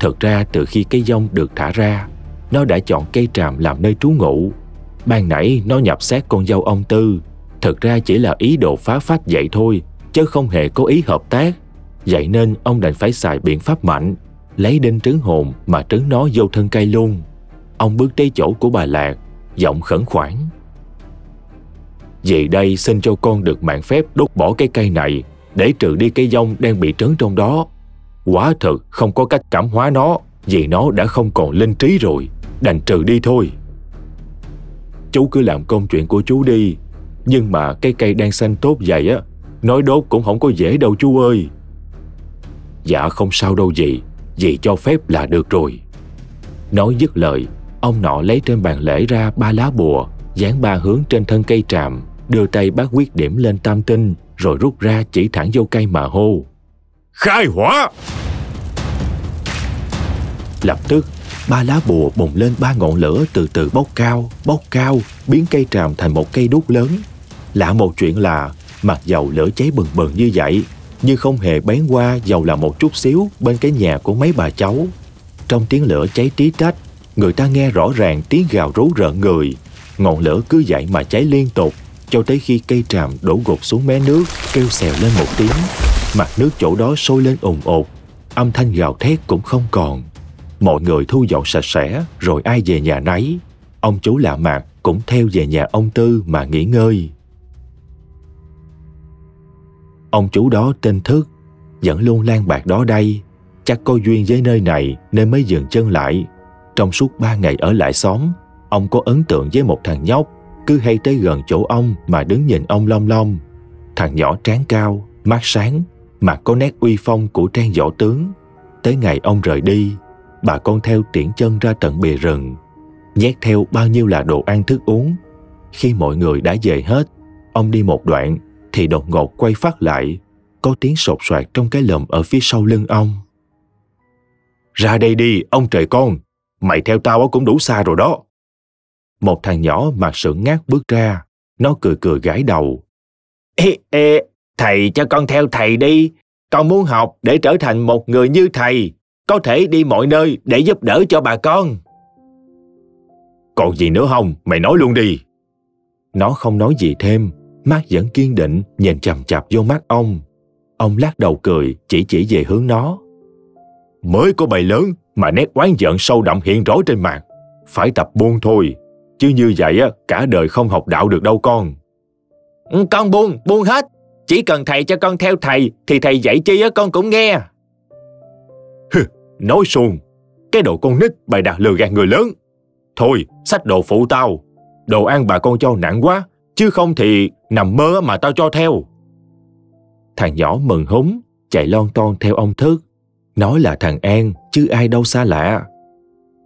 thật ra từ khi cây dông được thả ra, nó đã chọn cây tràm làm nơi trú ngụ. Ban nãy nó nhập xác con dâu ông Tư, thật ra chỉ là ý đồ phá phách vậy thôi, chứ không hề có ý hợp tác. Vậy nên ông đành phải xài biện pháp mạnh, lấy đinh trứng hồn mà trứng nó vô thân cây luôn. Ông bước tới chỗ của bà Lạc, giọng khẩn khoản. Vì đây xin cho con được mạng phép đốt bỏ cái cây này để trừ đi cây dông đang bị trấn trong đó. Quả thật không có cách cảm hóa nó vì nó đã không còn linh trí rồi, đành trừ đi thôi. Chú cứ làm công chuyện của chú đi, nhưng mà cái cây đang xanh tốt vậy á, nói đốt cũng không có dễ đâu chú ơi. Dạ không sao đâu gì, dì cho phép là được rồi. Nói dứt lời, ông nọ lấy trên bàn lễ ra ba lá bùa, dán ba hướng trên thân cây tràm, đưa tay bác quyết điểm lên tam tinh, rồi rút ra chỉ thẳng vô cây mà hô. Khai hỏa! Lập tức, ba lá bùa bùng lên ba ngọn lửa từ từ bốc cao, bốc cao, biến cây tràm thành một cây đốt lớn. Lạ một chuyện là, mặc dầu lửa cháy bừng bừng như vậy, nhưng không hề bén qua dầu là một chút xíu bên cái nhà của mấy bà cháu. Trong tiếng lửa cháy tí tách, người ta nghe rõ ràng tiếng gào rú rợn người. Ngọn lửa cứ dậy mà cháy liên tục, cho tới khi cây tràm đổ gục xuống mé nước, kêu xèo lên một tiếng. Mặt nước chỗ đó sôi lên ồn ồn âm thanh gào thét cũng không còn. Mọi người thu dọn sạch sẽ, rồi ai về nhà nấy. Ông chú lạ mặt cũng theo về nhà ông Tư mà nghỉ ngơi. Ông chú đó tên Thức, vẫn luôn lan bạc đó đây. Chắc có duyên với nơi này nên mới dừng chân lại. Trong suốt ba ngày ở lại xóm, ông có ấn tượng với một thằng nhóc cứ hay tới gần chỗ ông mà đứng nhìn ông long long. Thằng nhỏ trán cao, mắt sáng, mặt có nét uy phong của trang võ tướng. Tới ngày ông rời đi, bà con theo tiễn chân ra tận bìa rừng, nhét theo bao nhiêu là đồ ăn thức uống. Khi mọi người đã về hết, ông đi một đoạn thì đột ngột quay phát lại, có tiếng sột soạt trong cái lầm ở phía sau lưng ông. Ra đây đi, ông trời con, mày theo tao cũng đủ xa rồi đó. Một thằng nhỏ mặt sững ngát bước ra, nó cười cười gãi đầu. Ê, ê, thầy cho con theo thầy đi, con muốn học để trở thành một người như thầy, có thể đi mọi nơi để giúp đỡ cho bà con. Còn gì nữa không, mày nói luôn đi. Nó không nói gì thêm, mắt vẫn kiên định nhìn chằm chặp vô mắt ông. Ông lắc đầu cười, chỉ chỉ về hướng nó. Mới có bầy lớn mà nét oán giận sâu đậm hiện rõ trên mặt. Phải tập buông thôi, chứ như vậy á cả đời không học đạo được đâu con. Ừ, con buông, buông hết. Chỉ cần thầy cho con theo thầy thì thầy dạy chi á con cũng nghe. Hừ, nói xuồng, cái đồ con nít bày đặt lừa gạt người lớn. Thôi, sách đồ phụ tao. Đồ ăn bà con cho nặng quá, chứ không thì nằm mơ mà tao cho theo. Thằng nhỏ mừng húng, chạy lon ton theo ông Thức. Nó là thằng An, chứ ai đâu xa lạ.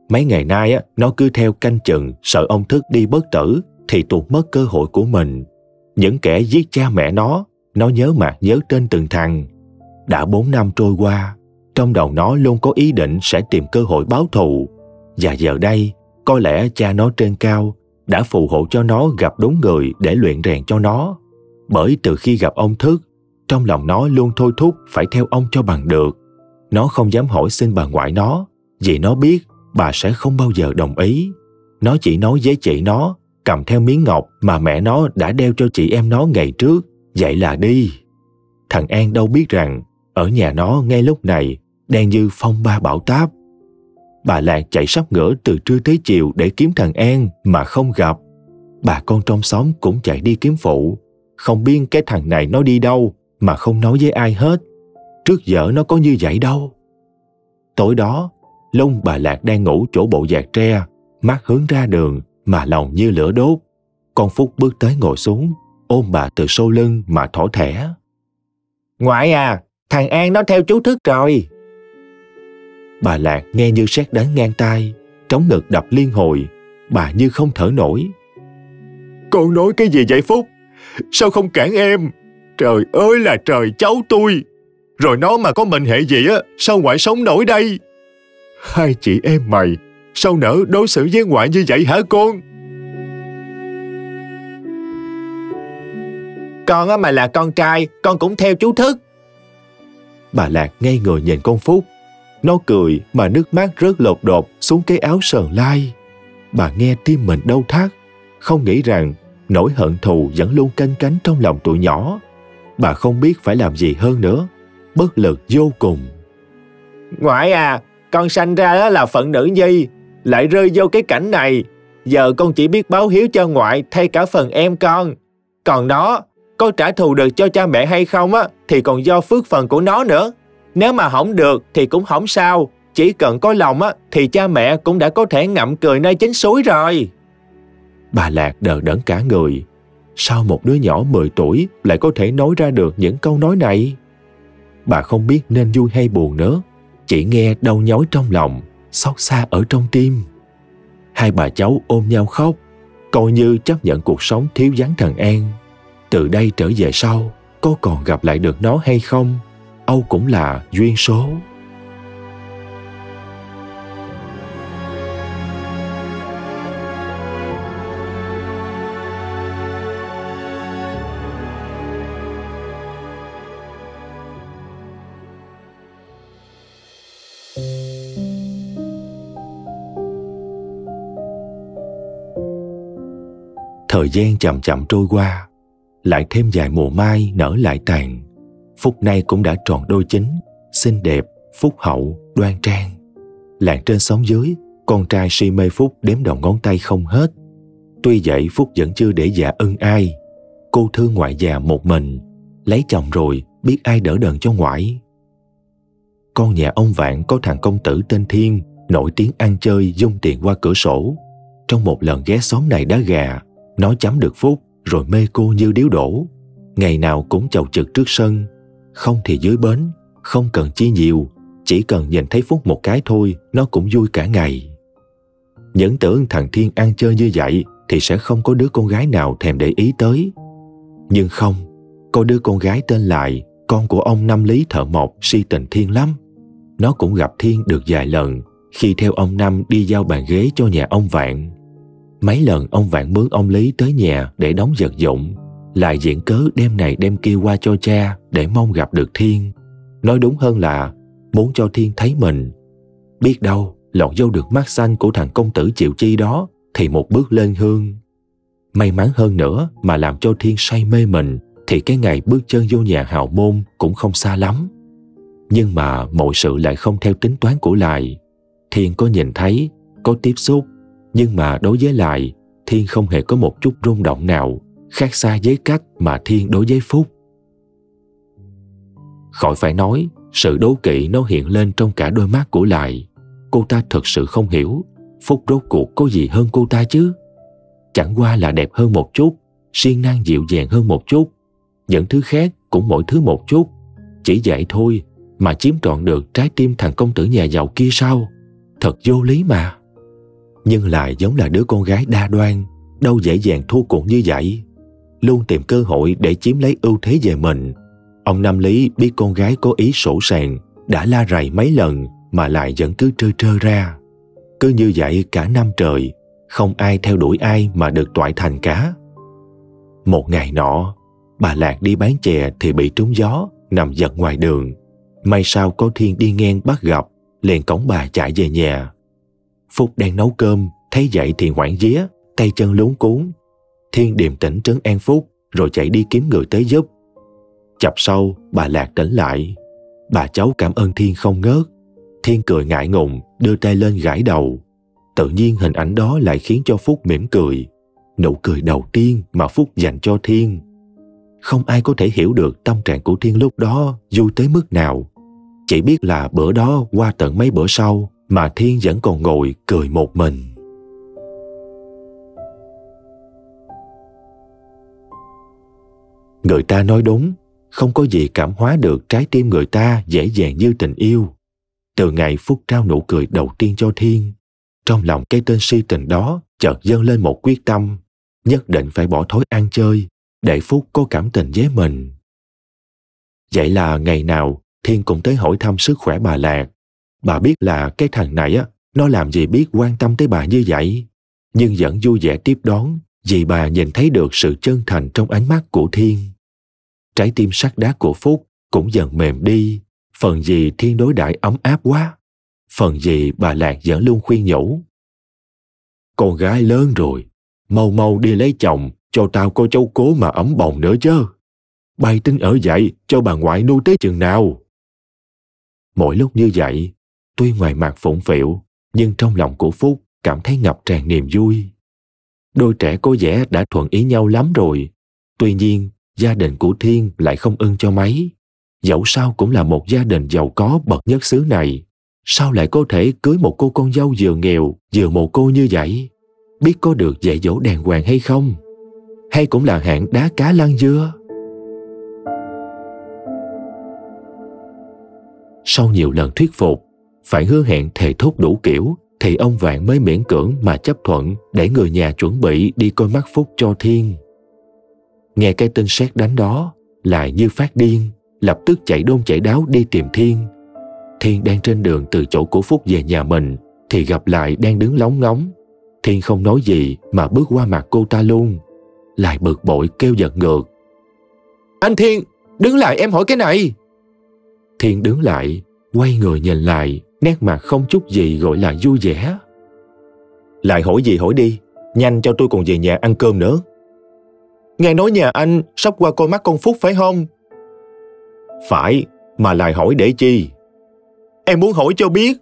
Mấy ngày nay á, nó cứ theo canh chừng, sợ ông Thức đi bất tử thì tuột mất cơ hội của mình. Những kẻ giết cha mẹ nó, nó nhớ mặt nhớ tên từng thằng. Đã bốn năm trôi qua, trong đầu nó luôn có ý định sẽ tìm cơ hội báo thù. Và giờ đây, có lẽ cha nó trên cao đã phù hộ cho nó gặp đúng người để luyện rèn cho nó. Bởi từ khi gặp ông Thức, trong lòng nó luôn thôi thúc phải theo ông cho bằng được. Nó không dám hỏi xin bà ngoại nó, vì nó biết bà sẽ không bao giờ đồng ý. Nó chỉ nói với chị nó, cầm theo miếng ngọc mà mẹ nó đã đeo cho chị em nó ngày trước, vậy là đi. Thằng An đâu biết rằng, ở nhà nó ngay lúc này đang như phong ba bão táp. Bà Lạc chạy sắp ngỡ từ trưa tới chiều để kiếm thằng An mà không gặp. Bà con trong xóm cũng chạy đi kiếm phụ. Không biết cái thằng này nó đi đâu mà không nói với ai hết. Trước giờ nó có như vậy đâu. Tối đó, lông bà Lạc đang ngủ chỗ bộ giạc tre, mắt hướng ra đường mà lòng như lửa đốt. Con Phúc bước tới ngồi xuống, ôm bà từ sau lưng mà thỏ thẻ. Ngoại à, thằng An nó theo chú Thức rồi. Bà Lạc nghe như sét đánh ngang tai, trống ngực đập liên hồi, bà như không thở nổi. Con nói cái gì vậy Phúc? Sao không cản em? Trời ơi là trời cháu tôi! Rồi nó mà có mệnh hệ gì á, sao ngoại sống nổi đây? Hai chị em mày, sao nỡ đối xử với ngoại như vậy hả con? Con á mà là con trai, con cũng theo chú Thức. Bà Lạc ngay người nhìn con Phúc. Nó cười mà nước mắt rớt lột đột xuống cái áo sờn lai. Bà nghe tim mình đau thắt, không nghĩ rằng nỗi hận thù vẫn luôn canh cánh trong lòng tụi nhỏ. Bà không biết phải làm gì hơn nữa, bất lực vô cùng. Ngoại à, con sanh ra là phận nữ nhi, lại rơi vô cái cảnh này. Giờ con chỉ biết báo hiếu cho ngoại thay cả phần em con. Còn nó, có trả thù được cho cha mẹ hay không á, thì còn do phước phần của nó nữa. Nếu mà không được thì cũng không sao, chỉ cần có lòng á, thì cha mẹ cũng đã có thể ngậm cười nơi chính suối rồi. Bà Lạc đờ đẫn cả người. Sao một đứa nhỏ 10 tuổi lại có thể nói ra được những câu nói này? Bà không biết nên vui hay buồn nữa, chỉ nghe đau nhói trong lòng, xót xa ở trong tim. Hai bà cháu ôm nhau khóc, coi như chấp nhận cuộc sống thiếu vắng thằng An. Từ đây trở về sau, có còn gặp lại được nó hay không? Âu cũng là duyên số. Thời gian chậm chậm trôi qua, lại thêm vài mùa mai nở lại tàn. Phúc nay cũng đã tròn đôi chính, xinh đẹp, phúc hậu, đoan trang. Làng trên xóm dưới, con trai si mê Phúc đếm đầu ngón tay không hết. Tuy vậy Phúc vẫn chưa để dạ ân ai. Cô thương ngoại già một mình, lấy chồng rồi biết ai đỡ đần cho ngoại. Con nhà ông Vạn có thằng công tử tên Thiên, nổi tiếng ăn chơi dung tiền qua cửa sổ. Trong một lần ghé xóm này đá gà, nó chấm được Phúc rồi mê cô như điếu đổ. Ngày nào cũng chầu trực trước sân, không thì dưới bến, không cần chi nhiều, chỉ cần nhìn thấy Phúc một cái thôi, nó cũng vui cả ngày. Những tưởng thằng Thiên ăn chơi như vậy thì sẽ không có đứa con gái nào thèm để ý tới. Nhưng không, có đứa con gái tên Lại, con của ông Năm Lý thợ mộc si tình Thiên lắm. Nó cũng gặp Thiên được vài lần khi theo ông Năm đi giao bàn ghế cho nhà ông Vạn. Mấy lần ông Vạn mướn ông Lý tới nhà để đóng vật dụng, lại diễn cớ đem này đem kia qua cho cha để mong gặp được Thiên. Nói đúng hơn là muốn cho Thiên thấy mình. Biết đâu lọt vô được mắt xanh của thằng công tử chịu chi đó thì một bước lên hương. May mắn hơn nữa mà làm cho Thiên say mê mình thì cái ngày bước chân vô nhà hào môn cũng không xa lắm. Nhưng mà mọi sự lại không theo tính toán của lại. Thiên có nhìn thấy, có tiếp xúc nhưng mà đối với lại, Thiên không hề có một chút rung động nào, khác xa với cách mà Thiên đối với Phúc. Khỏi phải nói, sự đố kỵ nó hiện lên trong cả đôi mắt của lại. Cô ta thật sự không hiểu, Phúc rốt cuộc có gì hơn cô ta chứ? Chẳng qua là đẹp hơn một chút, siêng năng dịu dàng hơn một chút. Những thứ khác cũng mỗi thứ một chút. Chỉ vậy thôi mà chiếm trọn được trái tim thằng công tử nhà giàu kia sao? Thật vô lý mà nhưng lại giống là đứa con gái đa đoan, đâu dễ dàng thua cuộc như vậy. Luôn tìm cơ hội để chiếm lấy ưu thế về mình. Ông Nam Lý biết con gái có ý sổ sàng, đã la rầy mấy lần mà lại vẫn cứ trơ trơ ra. Cứ như vậy cả năm trời, không ai theo đuổi ai mà được toại thành cá. Một ngày nọ, bà Lạc đi bán chè thì bị trúng gió, nằm giật ngoài đường. May sao có thiên đi ngang bắt gặp, liền cổng bà chạy về nhà. Phúc đang nấu cơm, thấy vậy thì hoảng vía, tay chân lún cuốn. Thiên điềm tĩnh trấn an Phúc, rồi chạy đi kiếm người tới giúp. Chập sau, bà Lạc tỉnh lại. Bà cháu cảm ơn Thiên không ngớt. Thiên cười ngại ngùng, đưa tay lên gãi đầu. Tự nhiên hình ảnh đó lại khiến cho Phúc mỉm cười. Nụ cười đầu tiên mà Phúc dành cho Thiên. Không ai có thể hiểu được tâm trạng của Thiên lúc đó vui tới mức nào. Chỉ biết là bữa đó qua tận mấy bữa sau, mà Thiên vẫn còn ngồi cười một mình. Người ta nói đúng, không có gì cảm hóa được trái tim người ta dễ dàng như tình yêu. Từ ngày Phúc trao nụ cười đầu tiên cho Thiên, trong lòng cái tên si tình đó chợt dâng lên một quyết tâm nhất định phải bỏ thói ăn chơi để phúc có cảm tình với mình vậy là ngày nào thiên cũng tới hỏi thăm sức khỏe bà lạc bà biết là cái thằng này á, nó làm gì biết quan tâm tới bà như vậy. Nhưng vẫn vui vẻ tiếp đón, vì bà nhìn thấy được sự chân thành trong ánh mắt của thiên. Trái tim sắt đá của phúc cũng dần mềm đi. Phần gì thiên đối đãi ấm áp quá, phần gì bà lạc vẫn luôn khuyên nhủ. Con gái lớn rồi, mau mau đi lấy chồng, cho tao có cháu cố mà ấm bồng nữa chứ. Bay tính ở dậy, cho bà ngoại nuôi tới chừng nào. Mỗi lúc như vậy tuy ngoài mặt phụng phịu, nhưng trong lòng của phúc cảm thấy ngập tràn niềm vui. Đôi trẻ có vẻ đã thuận ý nhau lắm rồi. Tuy nhiên, gia đình của thiên lại không ưng cho mấy. Dẫu sao cũng là một gia đình giàu có bậc nhất xứ này, sao lại có thể cưới một cô con dâu vừa nghèo, vừa mồ cô như vậy? Biết có được dạy dỗ đàng hoàng hay không? Hay cũng là hạng đá cá lăn dưa? Sau nhiều lần thuyết phục phải hứa hẹn thề thốt đủ kiểu thì ông vạn mới miễn cưỡng mà chấp thuận để người nhà chuẩn bị đi coi mắt phúc cho thiên. Nghe cái tin xét đánh đó lại như phát điên lập tức chạy đôn chạy đáo đi tìm thiên. Thiên đang trên đường từ chỗ của phúc về nhà mình thì gặp lại đang đứng lóng ngóng. Thiên không nói gì mà bước qua mặt cô ta luôn lại bực bội kêu giật ngược. Anh thiên đứng lại em hỏi cái này. Thiên đứng lại quay người nhìn lại nét mặt không chút gì gọi là vui vẻ. Lại hỏi gì hỏi đi, nhanh cho tôi còn về nhà ăn cơm nữa. Nghe nói nhà anh sắp qua coi mắt con phúc phải không? Phải, mà lại hỏi để chi? Em muốn hỏi cho biết,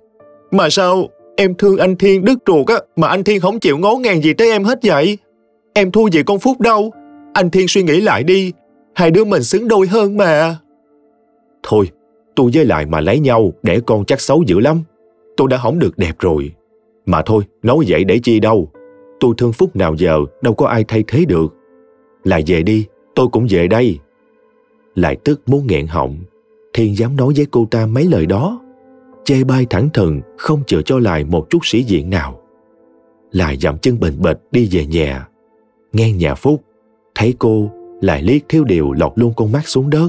mà sao em thương anh thiên đứt ruột á, mà anh thiên không chịu ngó ngàng gì tới em hết vậy? Em thua gì con phúc đâu, anh thiên suy nghĩ lại đi, hai đứa mình xứng đôi hơn mà. Thôi tôi với lại mà lấy nhau, để con chắc xấu dữ lắm. Tôi đã hỏng được đẹp rồi. Mà thôi, nói vậy để chi đâu. Tôi thương phúc nào giờ, đâu có ai thay thế được. Lại về đi, tôi cũng về đây. Lại tức muốn nghẹn họng, thiên dám nói với cô ta mấy lời đó. Chê bai thẳng thừng, không chừa cho lại một chút sĩ diện nào. Lại dậm chân bình bệt đi về nhà. Nghe nhà phúc, thấy cô, lại liếc thiếu điều lọt luôn con mắt xuống đất.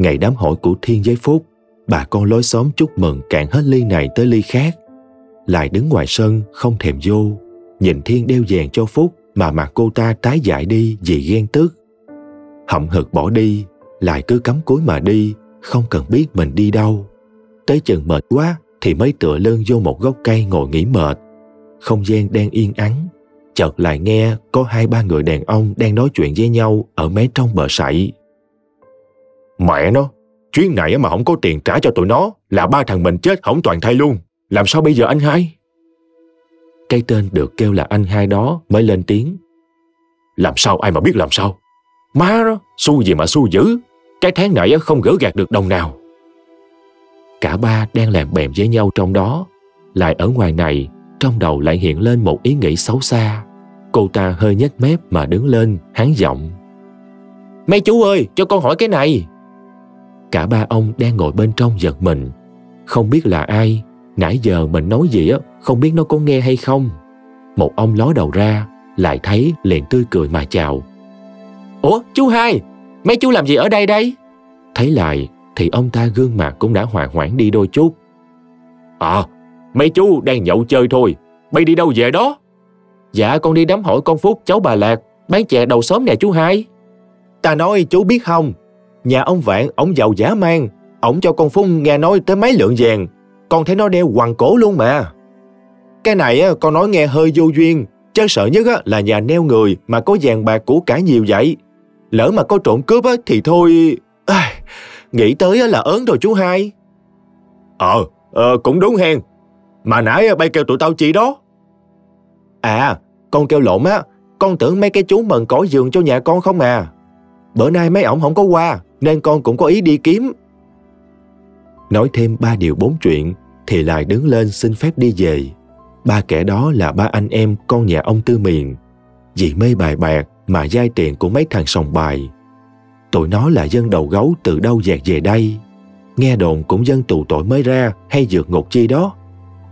Ngày đám hỏi của thiên giới phúc, bà con lối xóm chúc mừng cạn hết ly này tới ly khác. Lại đứng ngoài sân, không thèm vô. Nhìn thiên đeo vàng cho phúc, mà mặt cô ta tái dại đi vì ghen tức. Hậm hực bỏ đi, lại cứ cắm cúi mà đi, không cần biết mình đi đâu. Tới chừng mệt quá, thì mới tựa lưng vô một gốc cây ngồi nghỉ mệt. Không gian đang yên ắng. Chợt lại nghe có hai ba người đàn ông đang nói chuyện với nhau ở mé trong bờ sậy mẹ nó, chuyến này mà không có tiền trả cho tụi nó là ba thằng mình chết hỏng toàn thay luôn. Làm sao bây giờ anh hai? Cái tên được kêu là anh hai đó mới lên tiếng. Làm sao, ai mà biết làm sao? Má đó su gì mà su dữ. Cái tháng này không gỡ gạt được đồng nào. Cả ba đang làm bèm với nhau trong đó. Lại ở ngoài này, trong đầu lại hiện lên một ý nghĩ xấu xa. Cô ta hơi nhếch mép mà đứng lên hán giọng. Mấy chú ơi, cho con hỏi cái này cả ba ông đang ngồi bên trong giật mình. Không biết là ai, nãy giờ mình nói gì á, không biết nó có nghe hay không. Một ông ló đầu ra, lại thấy liền tươi cười mà chào. Ủa, chú hai, mấy chú làm gì ở đây đây? Thấy lại, thì ông ta gương mặt cũng đã hòa hoãn đi đôi chút. À mấy chú đang nhậu chơi thôi, bay đi đâu về đó? Dạ con đi đám hỏi con phúc, cháu bà lạc, bán chè đầu xóm nè chú hai. Ta nói chú biết không nhà ông vạn ổng giàu giả mang. Ổng cho con Phung nghe nói tới mấy lượng vàng. Con thấy nó đeo hoàng cổ luôn mà. Cái này con nói nghe hơi vô duyên. Chứ sợ nhất là nhà neo người mà có vàng bạc của cả nhiều vậy. Lỡ mà có trộm cướp thì thôi. À, nghĩ tới là ớn rồi chú hai. Ờ ờ cũng đúng hen. Mà nãy bay kêu tụi tao chi đó. À con kêu lộn á con tưởng mấy cái chú mần cỏ giường cho nhà con không à bữa nay mấy ổng không có qua, nên con cũng có ý đi kiếm nói thêm ba điều bốn chuyện, thì lại đứng lên xin phép đi về ba kẻ đó là ba anh em con nhà ông tư miền vì mê bài bạc mà giai tiền của mấy thằng sòng bài tụi nó là dân đầu gấu từ đâu dạt về đây nghe đồn cũng dân tù tội mới ra hay vượt ngục chi đó.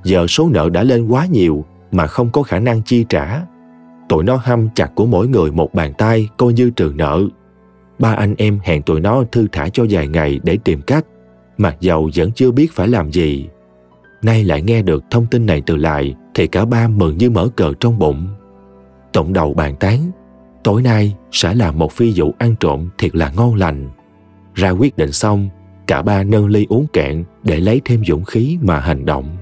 Giờ số nợ đã lên quá nhiều mà không có khả năng chi trả. Tụi nó hâm chặt của mỗi người một bàn tay coi như trừ nợ. Ba anh em hẹn tụi nó thư thả cho vài ngày để tìm cách, mặc dầu vẫn chưa biết phải làm gì. Nay lại nghe được thông tin này từ lại thì cả ba mừng như mở cờ trong bụng. Tổng đầu bàn tán, tối nay sẽ là một phi vụ ăn trộm thiệt là ngon lành. Ra quyết định xong, cả ba nâng ly uống cạn để lấy thêm dũng khí mà hành động.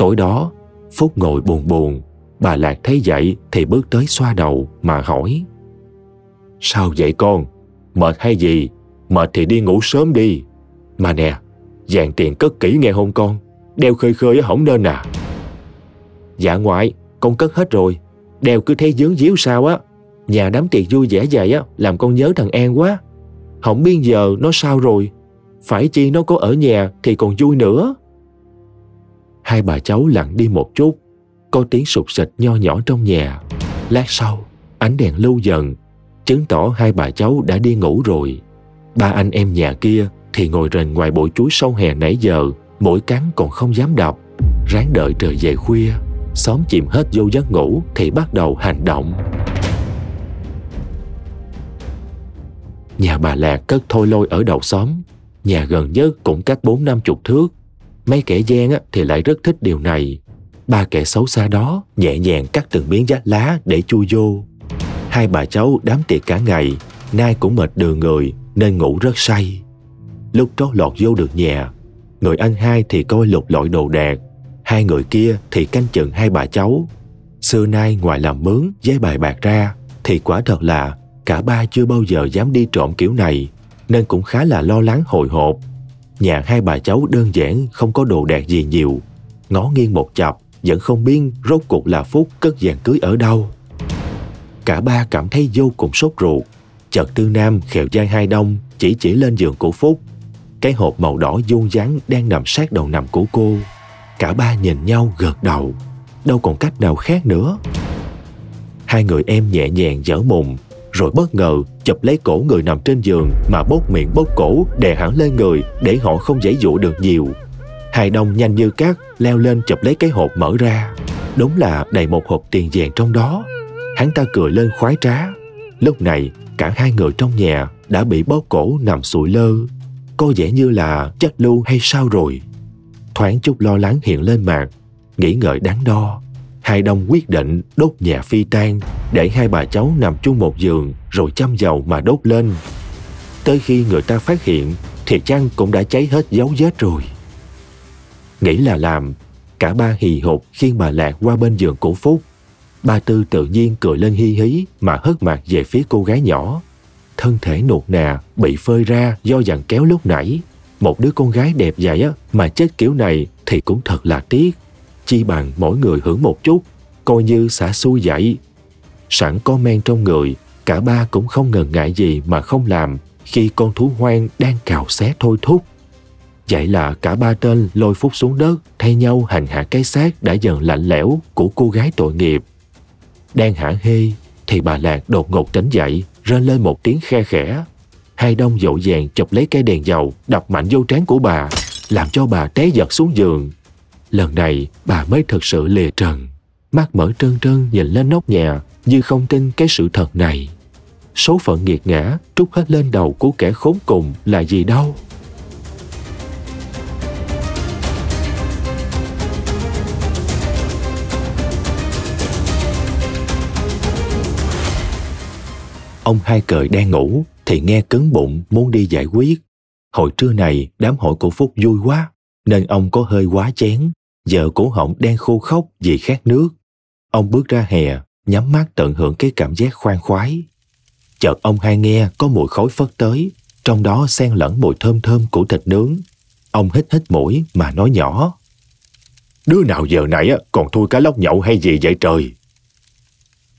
Tối đó, Phúc ngồi buồn buồn, bà Lạc thấy vậy thì bước tới xoa đầu mà hỏi. Sao vậy con? Mệt hay gì? Mệt thì đi ngủ sớm đi. Mà nè, dàn tiền cất kỹ nghe hôn con, đeo khơi khơi hỏng nên à. Dạ ngoại, con cất hết rồi, đeo cứ thấy dướng díu sao á. Nhà đám tiệc vui vẻ vậy á, làm con nhớ thằng An quá. Không biết giờ nó sao rồi, phải chi nó có ở nhà thì còn vui nữa. Hai bà cháu lặng đi một chút, có tiếng sụt sịch nho nhỏ trong nhà. Lát sau, ánh đèn lưu dần, chứng tỏ hai bà cháu đã đi ngủ rồi. Ba anh em nhà kia thì ngồi rền ngoài bụi chuối sâu hè nãy giờ, mỗi cắn còn không dám đọc. Ráng đợi trời về khuya, xóm chìm hết vô giấc ngủ thì bắt đầu hành động. Nhà bà Lạc cất thôi lôi ở đầu xóm, nhà gần nhất cũng cách bốn năm chục thước. Mấy kẻ gian thì lại rất thích điều này. Ba kẻ xấu xa đó nhẹ nhàng cắt từng miếng giá lá để chui vô. Hai bà cháu đám tiệc cả ngày, nay cũng mệt đường người nên ngủ rất say. Lúc trót lọt vô được nhà, người anh hai thì coi lục lọi đồ đạc, hai người kia thì canh chừng hai bà cháu. Xưa nay ngoài làm mướn với bài bạc ra thì quả thật là cả ba chưa bao giờ dám đi trộm kiểu này nên cũng khá là lo lắng hồi hộp. Nhà hai bà cháu đơn giản, không có đồ đạc gì nhiều. Ngó nghiêng một chập vẫn không biết rốt cuộc là Phúc cất vàng cưới ở đâu. Cả ba cảm thấy vô cùng sốt ruột. Chợt Tư Nam khều dai hai đông, chỉ chỉ lên giường của Phúc. Cái hộp màu đỏ vuông vắn đang nằm sát đầu nằm của cô. Cả ba nhìn nhau gật đầu. Đâu còn cách nào khác nữa. Hai người em nhẹ nhàng dở mùng rồi bất ngờ chụp lấy cổ người nằm trên giường mà bóp miệng bóp cổ đè hẳn lên người để họ không dễ dụ được nhiều. Hai đông nhanh như cát leo lên chụp lấy cái hộp mở ra. Đúng là đầy một hộp tiền vàng trong đó. Hắn ta cười lên khoái trá. Lúc này, cả hai người trong nhà đã bị bóp cổ nằm sụi lơ. Có vẻ như là chết lưu hay sao rồi. Thoáng chút lo lắng hiện lên mặt. Nghĩ ngợi đáng đo hai đông quyết định đốt nhà phi tan để hai bà cháu nằm chung một giường rồi chăm dầu mà đốt lên. Tới khi người ta phát hiện thì chăng cũng đã cháy hết dấu vết rồi. Nghĩ là làm, cả ba hì hục khiêng bà Lạc qua bên giường của Phúc. Ba Tư tự nhiên cười lên hi hí mà hất mặt về phía cô gái nhỏ. Thân thể nuột nà, bị phơi ra do dặn kéo lúc nãy. Một đứa con gái đẹp vậy á, mà chết kiểu này thì cũng thật là tiếc chi bằng mỗi người hưởng một chút, coi như xả xui dậy. Sẵn có men trong người, cả ba cũng không ngần ngại gì mà không làm khi con thú hoang đang cào xé thôi thúc. Vậy là cả ba tên lôi phúc xuống đất, thay nhau hành hạ cái xác đã dần lạnh lẽo của cô gái tội nghiệp. Đang hả hê, thì bà Lạc đột ngột tỉnh dậy, rên lên một tiếng khe khẽ. Hai đông dội dàng chụp lấy cây đèn dầu, đập mạnh vô trán của bà, làm cho bà té giật xuống giường, Lần này, bà mới thật sự lìa trần. Mắt mở trơn trơn nhìn lên nóc nhà, Như không tin cái sự thật này. Số phận nghiệt ngã, trút hết lên đầu của kẻ khốn cùng là gì đâu? Ông hai cời đang ngủ, thì nghe cứng bụng muốn đi giải quyết. Hồi trưa này, đám hội của Phúc vui quá, nên ông có hơi quá chén Giờ cổ họng đang khô khốc vì khát nước. Ông bước ra hè, nhắm mắt tận hưởng cái cảm giác khoan khoái. Chợt ông hai nghe có mùi khói phất tới, trong đó xen lẫn mùi thơm thơm của thịt nướng. Ông hít hít mũi mà nói nhỏ. Đứa nào giờ này còn thui cá lóc nhậu hay gì vậy trời?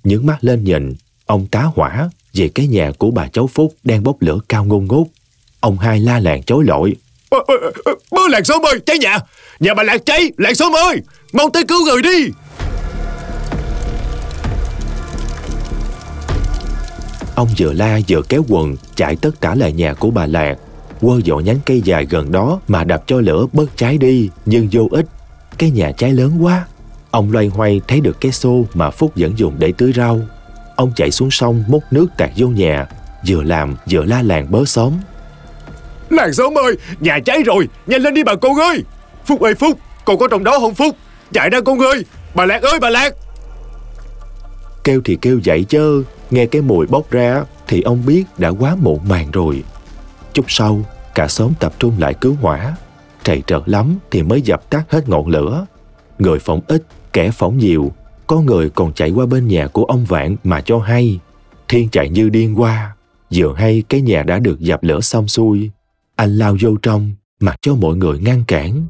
Nhướng mắt lên nhìn, ông tá hỏa về cái nhà của bà cháu Phúc đang bốc lửa cao ngôn ngút. Ông hai la làng chối lội. Bơ làng xóm ơi, cháy nhà! Nhà bà Lạc cháy Làng xóm ơi Mau tới cứu người đi. Ông vừa la vừa kéo quần chạy tất cả lại nhà của bà Lạc. Quơ dọ nhánh cây dài gần đó mà đập cho lửa bớt cháy đi nhưng vô ích. Cái nhà cháy lớn quá. Ông loay hoay thấy được cái xô mà phúc vẫn dùng để tưới rau. Ông chạy xuống sông múc nước tạt vô nhà vừa làm vừa la làng bớ xóm. Làng xóm ơi Nhà cháy rồi Nhanh lên đi bà con ơi Phúc ơi, Phúc. Còn có trong đó không, Phúc? Chạy ra con ơi. Bà Lạc ơi, bà Lạc. Kêu thì kêu dậy chớ nghe cái mùi bốc ra thì ông biết đã quá muộn màng rồi. Chút sau, cả xóm tập trung lại cứu hỏa. Trầy trợt lắm thì mới dập tắt hết ngọn lửa. Người phỏng ít, kẻ phỏng nhiều. Có người còn chạy qua bên nhà của ông vạn mà cho hay. Thiên chạy như điên qua. Vừa hay cái nhà đã được dập lửa xong xuôi. Anh lao vô trong mặc cho mọi người ngăn cản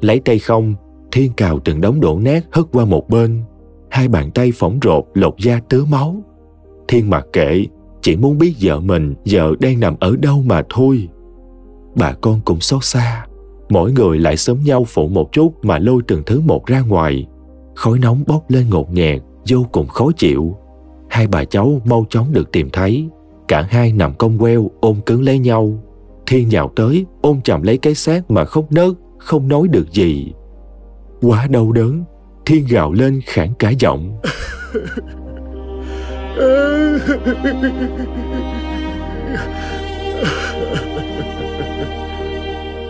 lấy tay không, thiên cào từng đống đổ nát hất qua một bên. Hai bàn tay phỏng rột lột da tứa máu. Thiên mặc kệ, chỉ muốn biết vợ mình giờ đang nằm ở đâu mà thôi. Bà con cũng xót xa. Mỗi người lại sớm nhau phụ một chút mà lôi từng thứ một ra ngoài. Khói nóng bốc lên ngột ngạt, vô cùng khó chịu. Hai bà cháu mau chóng được tìm thấy. Cả hai nằm cong queo, ôm cứng lấy nhau. Thiên nhào tới, ôm chầm lấy cái xác mà khóc nớt không nói được gì. Quá đau đớn, thiên gào lên khản cả giọng.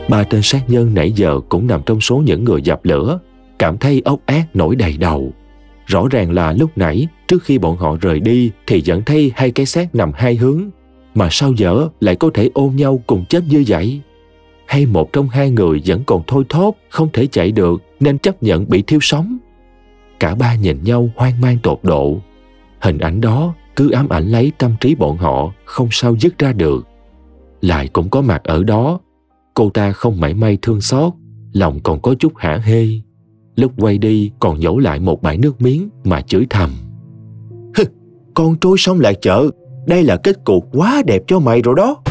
Ba tên sát nhân nãy giờ cũng nằm trong số những người dập lửa, cảm thấy ốc ác nổi đầy đầu. Rõ ràng là lúc nãy, trước khi bọn họ rời đi thì vẫn thấy hai cái xác nằm hai hướng, mà sao dở lại có thể ôm nhau cùng chết như vậy? Hay một trong hai người vẫn còn thôi thóp, không thể chạy được, nên chấp nhận bị thiêu sống. Cả ba nhìn nhau hoang mang tột độ. Hình ảnh đó cứ ám ảnh lấy tâm trí bọn họ không sao dứt ra được. Lại cũng có mặt ở đó. Cô ta không mảy may thương xót, lòng còn có chút hả hê. Lúc quay đi còn nhổ lại một bãi nước miếng mà chửi thầm. Con trôi xong lại chợ, đây là kết cục quá đẹp cho mày rồi đó.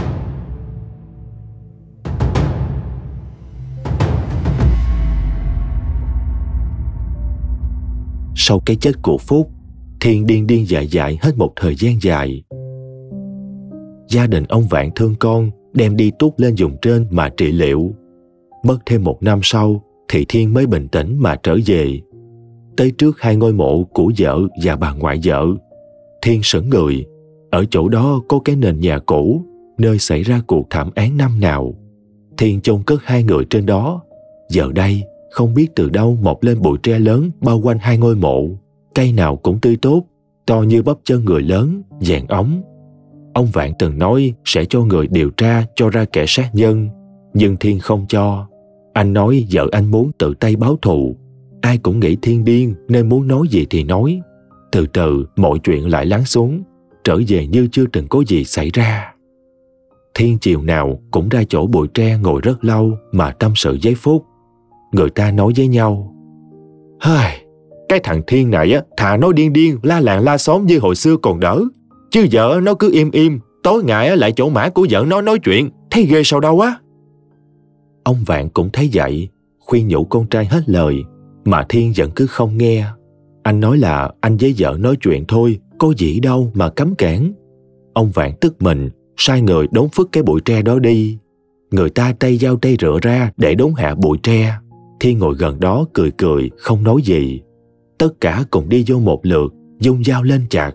Sau cái chết của phúc, thiên điên điên dại dại hết một thời gian dài. Gia đình ông vạn thương con đem đi tút lên dùng trên mà trị liệu. Mất thêm một năm sau, thì thiên mới bình tĩnh mà trở về. Tới trước hai ngôi mộ của vợ và bà ngoại vợ, thiên sững người. Ở chỗ đó có cái nền nhà cũ, nơi xảy ra cuộc thảm án năm nào. Thiên chôn cất hai người trên đó. Giờ đây không biết từ đâu mọc lên bụi tre lớn bao quanh hai ngôi mộ. Cây nào cũng tươi tốt, to như bắp chân người lớn, vàng ống. Ông vạn từng nói sẽ cho người điều tra cho ra kẻ sát nhân, nhưng thiên không cho. Anh nói vợ anh muốn tự tay báo thù. Ai cũng nghĩ thiên điên, nên muốn nói gì thì nói. Từ từ, mọi chuyện lại lắng xuống, trở về như chưa từng có gì xảy ra. Thiên chiều nào cũng ra chỗ bụi tre ngồi rất lâu mà tâm sự giấy phút người ta nói với nhau hời cái thằng Thiên này á, thà nói điên điên, la làng la xóm như hồi xưa còn đỡ. Chứ vợ nó cứ im im, tối ngày lại chỗ mã của vợ nó nói chuyện, thấy ghê sao đâu á. Ông Vạn cũng thấy vậy, khuyên nhủ con trai hết lời, mà Thiên vẫn cứ không nghe. Anh nói là anh với vợ nói chuyện thôi, có gì đâu mà cấm cản. Ông Vạn tức mình, sai người đốn phức cái bụi tre đó đi. Người ta tay dao tay rửa ra để đốn hạ bụi tre thi ngồi gần đó cười cười, không nói gì. Tất cả cùng đi vô một lượt, dung dao lên chặt.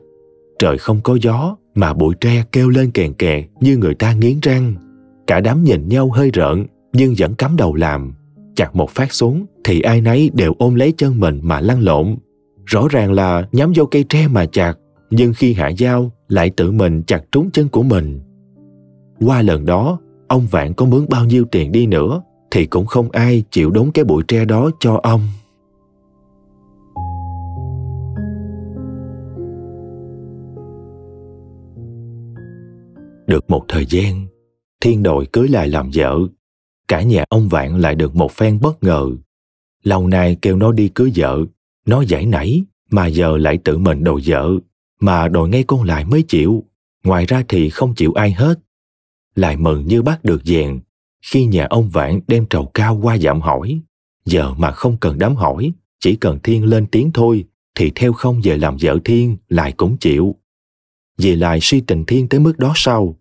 Trời không có gió, mà bụi tre kêu lên kèn kẹt như người ta nghiến răng. Cả đám nhìn nhau hơi rợn, nhưng vẫn cắm đầu làm. Chặt một phát xuống, thì ai nấy đều ôm lấy chân mình mà lăn lộn. Rõ ràng là nhắm vô cây tre mà chặt, nhưng khi hạ dao lại tự mình chặt trúng chân của mình. Qua lần đó, ông Vạn có mướn bao nhiêu tiền đi nữa thì cũng không ai chịu đốn cái bụi tre đó cho ông. Được một thời gian, Thiên đội cưới lại làm vợ. Cả nhà ông Vạn lại được một phen bất ngờ. Lâu nay kêu nó đi cưới vợ, nó giải nảy, mà giờ lại tự mình đòi vợ, mà đòi ngay con lại mới chịu. Ngoài ra thì không chịu ai hết. Lại mừng như bắt được vàng khi nhà ông Vạn đem trầu cao qua dạm hỏi Giờ mà không cần đám hỏi, chỉ cần Thiên lên tiếng thôi, thì theo không về làm vợ Thiên lại cũng chịu. Vì lại suy tình Thiên tới mức đó sao?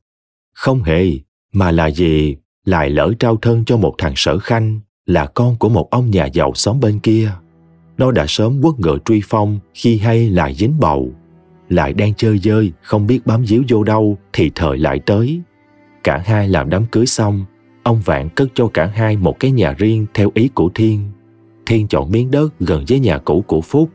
Không hề, mà là gì, lại lỡ trao thân cho một thằng sở khanh là con của một ông nhà giàu xóm bên kia. Nó đã sớm quất ngựa truy phong khi hay lại dính bầu. Lại đang chơi dơi, không biết bám díu vô đâu thì thời lại tới. Cả hai làm đám cưới xong, ông Vạn cất cho cả hai một cái nhà riêng theo ý của Thiên. Thiên chọn miếng đất gần với nhà cũ của Phúc.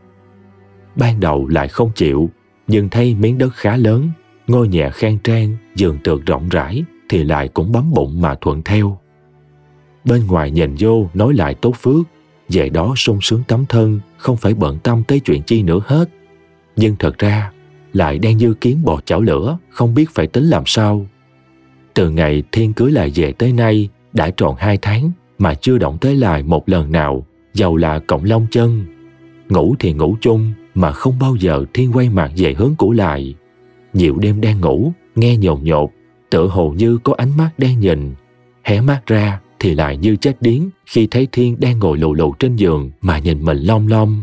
Ban đầu lại không chịu, nhưng thấy miếng đất khá lớn, ngôi nhà khang trang, giường tường rộng rãi thì lại cũng bấm bụng mà thuận theo. Bên ngoài nhìn vô nói lại tốt phước, về đó sung sướng tấm thân, không phải bận tâm tới chuyện chi nữa hết. Nhưng thật ra, lại đang như kiến bò chảo lửa, không biết phải tính làm sao. Từ ngày Thiên cưới lại về tới nay, đã tròn hai tháng mà chưa động tới lại một lần nào, giàu là cộng long chân. Ngủ thì ngủ chung, mà không bao giờ Thiên quay mặt về hướng cũ lại. Nhiều đêm đang ngủ, nghe nhồn nhột, tựa hồ như có ánh mắt đang nhìn. Hé mắt ra thì lại như chết điếng khi thấy Thiên đang ngồi lù lù trên giường mà nhìn mình long long.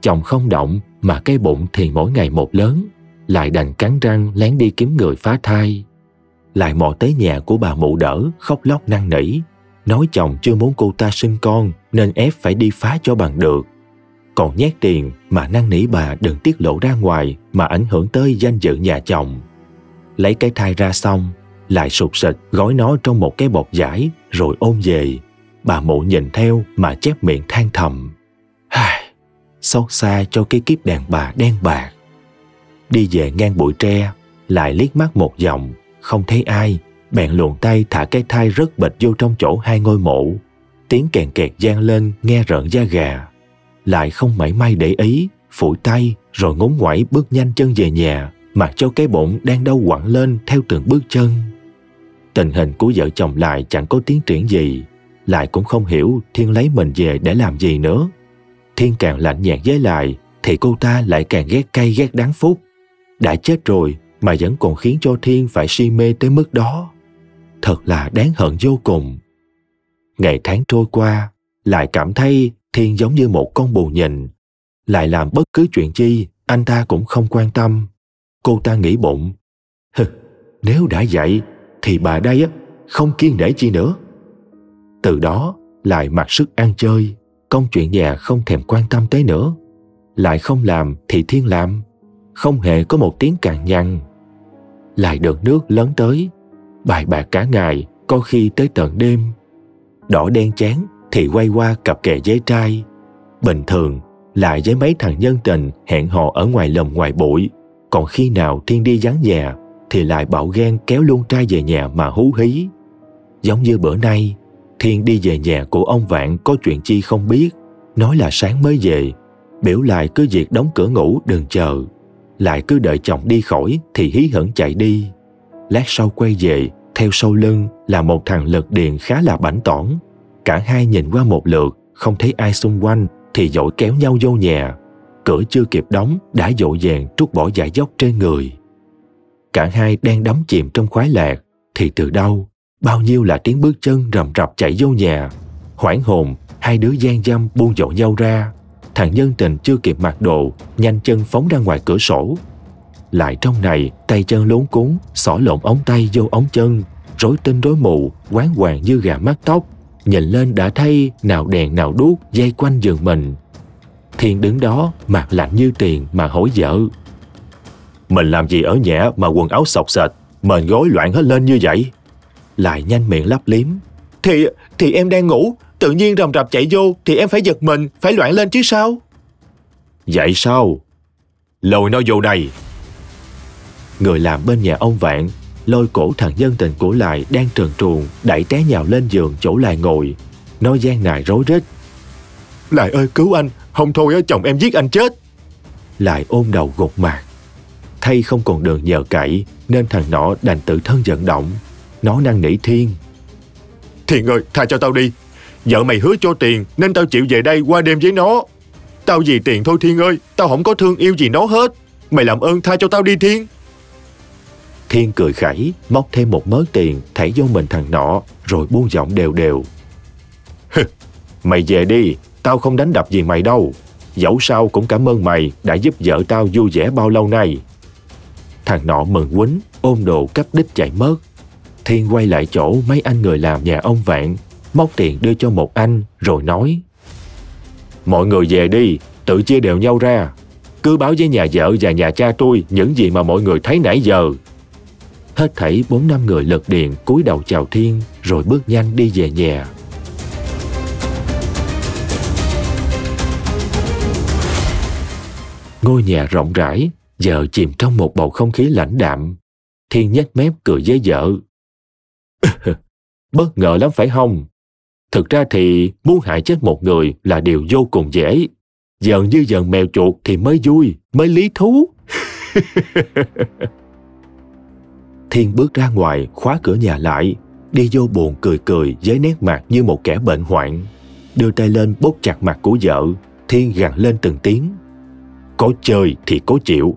Chồng không động mà cái bụng thì mỗi ngày một lớn, lại đành cắn răng lén đi kiếm người phá thai. Lại mò tới nhà của bà mụ đỡ, khóc lóc năn nỉ. Nói chồng chưa muốn cô ta sinh con nên ép phải đi phá cho bằng được. Còn nhét tiền mà năn nỉ bà đừng tiết lộ ra ngoài mà ảnh hưởng tới danh dự nhà chồng. Lấy cái thai ra xong, lại sụp sịch gói nó trong một cái bọc giải rồi ôm về. Bà mụ nhìn theo mà chép miệng than thầm. Ai, xót xa cho cái kiếp đàn bà đen bạc. Đi về ngang bụi tre, lại liếc mắt một vòng, không thấy ai, bèn luồn tay thả cái thai rất bịch vô trong chỗ hai ngôi mộ. Tiếng kèn kẹt gian lên nghe rợn da gà. Lại không mảy may để ý, phủi tay rồi ngốn ngoảy bước nhanh chân về nhà, mặc cho cái bụng đang đau quặn lên theo từng bước chân. Tình hình của vợ chồng lại chẳng có tiến triển gì, lại cũng không hiểu Thiên lấy mình về để làm gì nữa. Thiên càng lạnh nhạt với lại, thì cô ta lại càng ghét cay ghét đáng phúc. Đã chết rồi mà vẫn còn khiến cho Thiên phải si mê tới mức đó. Thật là đáng hận vô cùng. Ngày tháng trôi qua, lại cảm thấy Thiên giống như một con bù nhìn. Lại làm bất cứ chuyện chi, anh ta cũng không quan tâm. Cô ta nghĩ bụng, Hừ, nếu đã vậy thì bà đây á không kiên để chi nữa. Từ đó lại mặc sức ăn chơi, công chuyện nhà không thèm quan tâm tới nữa. Lại không làm thì thiên làm, không hề có một tiếng cằn nhằn. Lại đợt nước lớn tới, bài bạc cả ngày, có khi tới tận đêm. Đỏ đen chán thì quay qua cặp kè giấy trai. Bình thường lại với mấy thằng nhân tình hẹn hò ở ngoài lầm ngoài bụi. Còn khi nào Thiên đi vắng nhà thì lại bạo ghen kéo luôn trai về nhà mà hú hí. Giống như bữa nay, Thiên đi về nhà của ông Vạn có chuyện chi không biết, nói là sáng mới về, biểu lại cứ việc đóng cửa ngủ đừng chờ, lại cứ đợi chồng đi khỏi thì hí hửng chạy đi. Lát sau quay về, theo sau lưng là một thằng lật điện khá là bảnh tỏn. Cả hai nhìn qua một lượt, không thấy ai xung quanh thì dội kéo nhau vô nhà. Cửa chưa kịp đóng đã dội vàng trút bỏ giải dốc trên người. Cả hai đang đắm chìm trong khoái lạc thì từ đâu bao nhiêu là tiếng bước chân rầm rập chạy vô nhà. Hoảng hồn, hai đứa gian dâm buông dội nhau ra. Thằng nhân tình chưa kịp mặc đồ, nhanh chân phóng ra ngoài cửa sổ. Lại trong này, tay chân lốn cuốn, xỏ lộn ống tay vô ống chân, rối tinh rối mù, quán hoàng như gà mắc tóc. Nhìn lên đã thấy nào đèn nào đuốc dây quanh giường mình. Thiên đứng đó, mặt lạnh như tiền mà hỏi vợ. Mình làm gì ở nhà mà quần áo sọc sệt, mền gối loạn hết lên như vậy? Lại nhanh miệng lắp liếm. Thì, thì em đang ngủ, tự nhiên rầm rập chạy vô thì em phải giật mình, phải loạn lên chứ sao? Vậy sao? Lôi nó vô đây. Người làm bên nhà ông Vạn lôi cổ thằng nhân tình của lại đang trần truồng đẩy té nhào lên giường chỗ lại ngồi. Nó gian nài rối rít. Lại ơi cứu anh, không thôi chồng em giết anh chết. Lại ôm đầu gục mặt. Thay không còn đường nhờ cậy nên thằng nọ đành tự thân vận động. Nó năn nỉ Thiên. Thiên ơi, tha cho tao đi. Vợ mày hứa cho tiền nên tao chịu về đây qua đêm với nó. Tao vì tiền thôi Thiên ơi, tao không có thương yêu gì nó hết. Mày làm ơn tha cho tao đi Thiên. Thiên cười khẩy, móc thêm một mớ tiền thảy vô mình thằng nọ, rồi buông giọng đều đều. mày về đi, Tao không đánh đập gì mày đâu. Dẫu sao cũng cảm ơn mày đã giúp vợ tao vui vẻ bao lâu nay. Thằng nọ mừng quýnh, ôm đồ cắp đích chạy mất. Thiên quay lại chỗ mấy anh người làm nhà ông Vạn, móc tiền đưa cho một anh rồi nói Mọi người về đi, tự chia đều nhau ra. Cứ báo với nhà vợ và nhà cha tôi những gì mà mọi người thấy nãy giờ. Hết thảy bốn năm người lật điện cúi đầu chào Thiên rồi bước nhanh đi về nhà. Ngôi nhà rộng rãi, giờ chìm trong một bầu không khí lãnh đạm. Thiên nhếch mép cười với vợ. Bất ngờ lắm phải không? Thực ra thì muốn hại chết một người là điều vô cùng dễ. Giận như giận mèo chuột thì mới vui, mới lý thú. Thiên bước ra ngoài, khóa cửa nhà lại, đi vô buồn cười cười với nét mặt như một kẻ bệnh hoạn. Đưa tay lên bóp chặt mặt của vợ, Thiên gằn lên từng tiếng. Có chơi thì có chịu.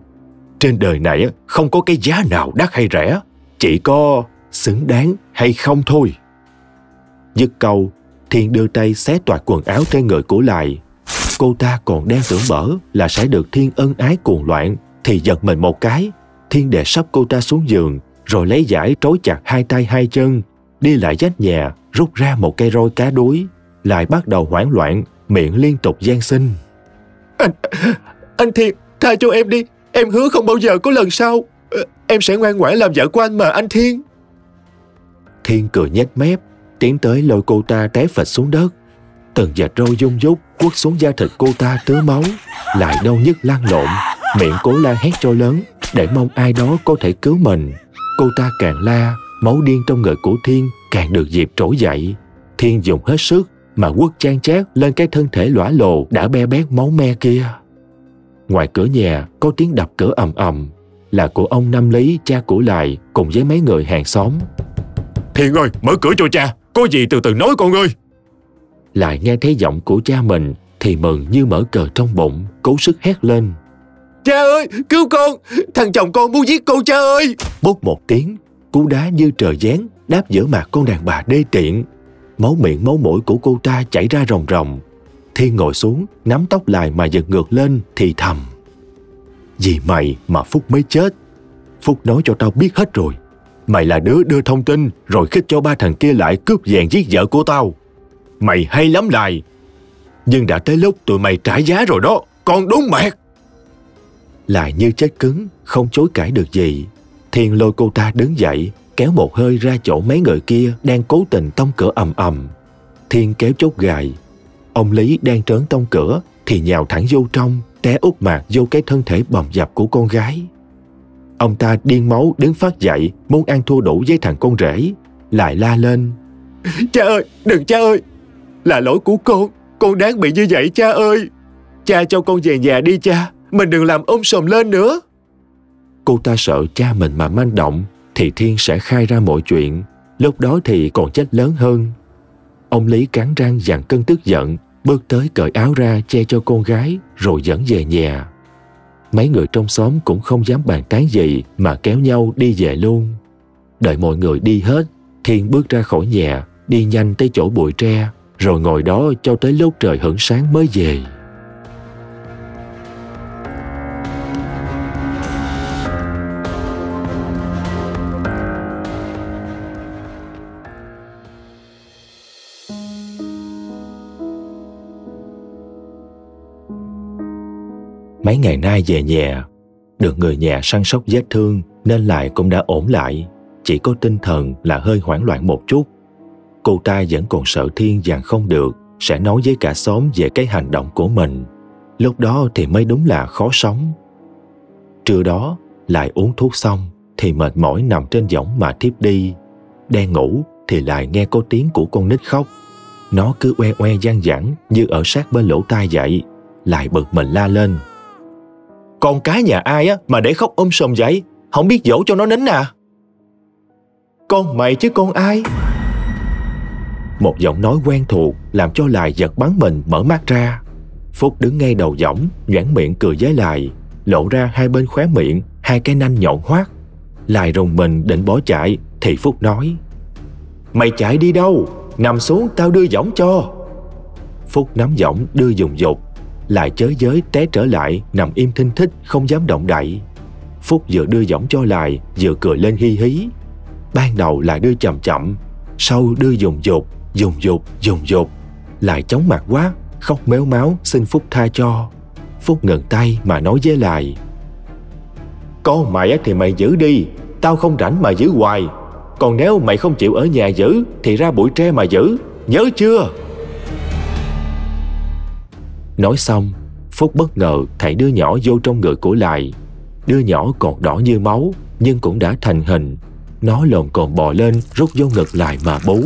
Trên đời này không có cái giá nào đắt hay rẻ, chỉ có xứng đáng hay không thôi. Dứt câu, Thiên đưa tay xé toạc quần áo trên người của lại. Cô ta còn đang tưởng bở là sẽ được Thiên ân ái cuồng loạn, thì giật mình một cái. Thiên đè sắp cô ta xuống giường, rồi lấy giải trói chặt hai tay hai chân, đi lại dách nhà, rút ra một cây roi cá đuối, lại bắt đầu hoảng loạn, miệng liên tục gian sinh. Anh, anh Thiên, tha cho em đi, em hứa không bao giờ có lần sau. Ờ, em sẽ ngoan ngoãn làm vợ của anh mà anh Thiên. Thiên cười nhếch mép, tiến tới lôi cô ta té phịch xuống đất. Từng vệt dạ râu dung dút quất xuống da thịt cô ta tứa máu, lại đau nhức lan lộn, miệng cố la hét cho lớn để mong ai đó có thể cứu mình. Cô ta càng la, máu điên trong người của Thiên càng được dịp trỗi dậy. Thiên dùng hết sức mà quất chan chát lên cái thân thể lõa lồ đã be bét máu me kia. Ngoài cửa nhà có tiếng đập cửa ầm ầm là của ông Năm Lý cha của Lại cùng với mấy người hàng xóm. Thiên ơi, mở cửa cho cha, có gì từ từ nói con ơi. Lại nghe thấy giọng của cha mình thì mừng như mở cờ trong bụng, cố sức hét lên. Cha ơi, cứu con, thằng chồng con muốn giết con cha ơi. Bốc một tiếng, cú đá như trời giáng đáp giữa mặt con đàn bà đê tiện. Máu miệng máu mũi của cô ta chảy ra ròng ròng. Thiên ngồi xuống, nắm tóc lại mà giật ngược lên thì thầm. Vì mày mà Phúc mới chết. Phúc nói cho tao biết hết rồi. Mày là đứa đưa thông tin rồi khích cho ba thằng kia lại cướp vàng giết vợ của tao. Mày hay lắm lại. Nhưng đã tới lúc tụi mày trả giá rồi đó, con đúng mệt. Lại như chết cứng, không chối cãi được gì. Thiên lôi cô ta đứng dậy, kéo một hơi ra chỗ mấy người kia đang cố tình tông cửa ầm ầm. Thiên kéo chốt gài. Ông Lý đang trớn tông cửa thì nhào thẳng vô trong, té úp mạc vô cái thân thể bầm dập của con gái. Ông ta điên máu đứng phát dậy muốn ăn thua đủ với thằng con rể. Lại la lên. Cha ơi, đừng cha ơi. Là lỗi của con, con đáng bị như vậy cha ơi. Cha cho con về nhà đi cha, mình đừng làm ôm sòm lên nữa. Cô ta sợ cha mình mà manh động thì Thiên sẽ khai ra mọi chuyện. Lúc đó thì còn chết lớn hơn. Ông Lý cắn răng dằn cơn tức giận, bước tới cởi áo ra che cho con gái rồi dẫn về nhà. Mấy người trong xóm cũng không dám bàn tán gì mà kéo nhau đi về luôn. Đợi mọi người đi hết, Thiên bước ra khỏi nhà, đi nhanh tới chỗ bụi tre, rồi ngồi đó cho tới lúc trời hửng sáng mới về. Mấy ngày nay về nhà, được người nhà săn sóc vết thương nên lại cũng đã ổn lại. Chỉ có tinh thần là hơi hoảng loạn một chút. Cô ta vẫn còn sợ Thiên dàn không được, sẽ nói với cả xóm về cái hành động của mình. Lúc đó thì mới đúng là khó sống. Trưa đó, lại uống thuốc xong thì mệt mỏi nằm trên võng mà thiếp đi. Đang ngủ thì lại nghe có tiếng của con nít khóc. Nó cứ oe oe gian dẳng như ở sát bên lỗ tai vậy. Lại bực mình la lên. Con cái nhà ai á mà để khóc ôm sòm vậy? Không biết dỗ cho nó nín à? Con mày chứ con ai? Một giọng nói quen thuộc làm cho Lại giật bắn mình mở mắt ra. Phúc đứng ngay đầu giọng, nhoảng miệng cười với Lại, lộ ra hai bên khóe miệng, hai cái nanh nhọn hoắt. Lại rùng mình định bỏ chạy, thì Phúc nói Mày chạy đi đâu? Nằm xuống tao đưa giọng cho. Phúc nắm giỏng đưa dùng dục lại chới giới té trở lại, nằm im thinh thích, không dám động đậy. Phúc vừa đưa giỏng cho lại, vừa cười lên hi hí. Ban đầu lại đưa chậm chậm, sau đưa dùng dục dùng dục dùng dục lại chóng mặt quá, khóc méo máu, xin Phúc tha cho. Phúc ngừng tay mà nói với lại. Con mày thì mày giữ đi, Tao không rảnh mà giữ hoài. Còn nếu mày không chịu ở nhà giữ, Thì ra bụi tre mà giữ. Nhớ chưa? Nói xong Phúc bất ngờ thảy đứa nhỏ vô trong người của lại Đứa nhỏ còn đỏ như máu Nhưng cũng đã thành hình. Nó lồn còn bò lên rút vô ngực lại mà bú.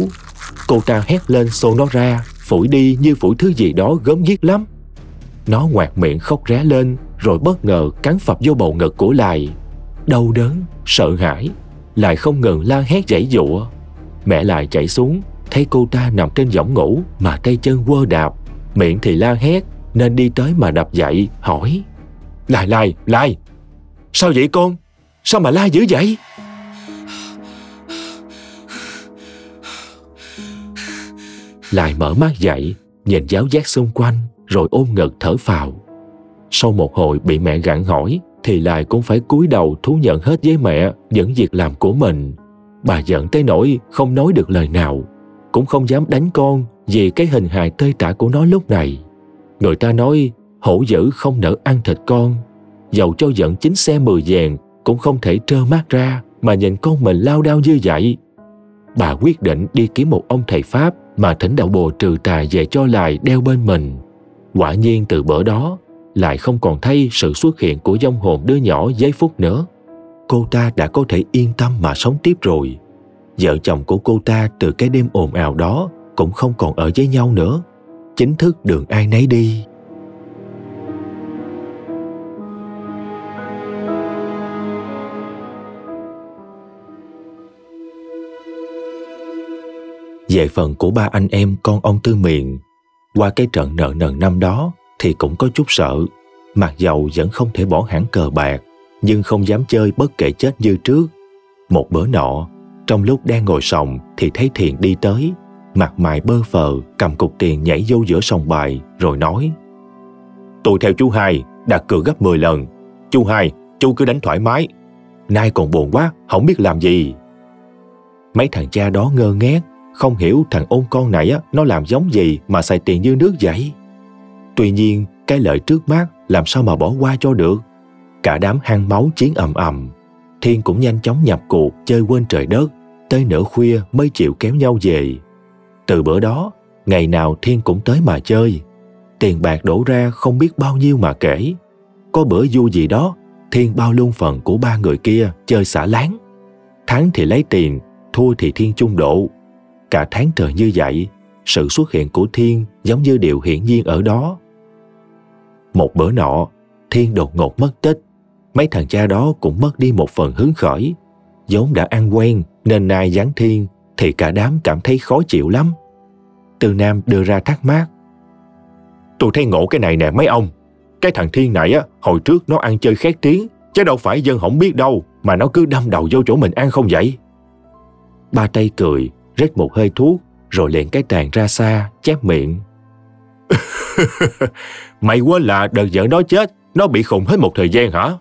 Cô ta hét lên xô nó ra Phủi đi như phủi thứ gì đó gớm ghiếc lắm. Nó ngoạc miệng khóc ré lên Rồi bất ngờ cắn phập vô bầu ngực của lại Đau đớn, sợ hãi Lại không ngừng la hét giãy dụa. Mẹ lại chạy xuống Thấy cô ta nằm trên võng ngủ Mà tay chân quơ đạp Miệng thì la hét nên đi tới mà đập dậy hỏi Lai Lai, Lai Sao vậy con? Sao mà la dữ vậy? Lại mở mắt dậy Nhìn giáo giác xung quanh Rồi ôm ngực thở phào Sau một hồi bị mẹ gặn hỏi Thì lại cũng phải cúi đầu thú nhận hết với mẹ Những việc làm của mình Bà giận tới nỗi không nói được lời nào Cũng không dám đánh con Vì cái hình hài tơi tả của nó lúc này Người ta nói, hổ dữ không nỡ ăn thịt con. Dầu cho giận chính xe mười vàng, Cũng không thể trơ mắt ra Mà nhìn con mình lao đao như vậy. Bà quyết định đi kiếm một ông thầy Pháp Mà thỉnh đạo bồ trừ tà về cho lại đeo bên mình. Quả nhiên từ bữa đó, Lại không còn thấy sự xuất hiện của dông hồn đứa nhỏ giấy phút nữa. Cô ta đã có thể yên tâm mà sống tiếp rồi. Vợ chồng của cô ta từ cái đêm ồn ào đó Cũng không còn ở với nhau nữa. Chính thức đường ai nấy đi. Về phần của ba anh em con ông Tư Miền, qua cái trận nợ nần năm đó thì cũng có chút sợ, mặc dầu vẫn không thể bỏ hẳn cờ bạc, nhưng không dám chơi bất kể chết như trước. Một bữa nọ, trong lúc đang ngồi sòng thì thấy Thiện đi tới, mặt mày bơ phờ, cầm cục tiền nhảy vô giữa sòng bài rồi nói Tôi theo chú hai, đặt cược gấp 10 lần. Chú hai, chú cứ đánh thoải mái. Nay còn buồn quá, không biết làm gì. Mấy thằng cha đó ngơ ngác, không hiểu thằng ôn con này á, nó làm giống gì mà xài tiền như nước vậy. Tuy nhiên, cái lợi trước mắt làm sao mà bỏ qua cho được. Cả đám hăng máu chiến ầm ầm. Thiên cũng nhanh chóng nhập cuộc chơi quên trời đất. Tới nửa khuya mới chịu kéo nhau về. Từ bữa đó, ngày nào Thiên cũng tới mà chơi. Tiền bạc đổ ra không biết bao nhiêu mà kể. Có bữa vui gì đó, Thiên bao luôn phần của ba người kia chơi xả láng. Thắng thì lấy tiền, thua thì Thiên chung độ Cả tháng trời như vậy, sự xuất hiện của Thiên giống như điều hiển nhiên ở đó. Một bữa nọ, Thiên đột ngột mất tích. Mấy thằng cha đó cũng mất đi một phần hứng khởi. vốn đã ăn quen nên nay giáng Thiên thì cả đám cảm thấy khó chịu lắm. Từ Nam đưa ra thắc mắc. Tôi thấy ngộ cái này nè mấy ông. Cái thằng Thiên này á, hồi trước nó ăn chơi khét tiếng, chứ đâu phải dân không biết đâu mà nó cứ đâm đầu vô chỗ mình ăn không vậy. Ba tay cười, rít một hơi thuốc, rồi liền cái tàn ra xa, chép miệng. Mày quên là đợt vợ nó chết, nó bị khùng hết một thời gian hả?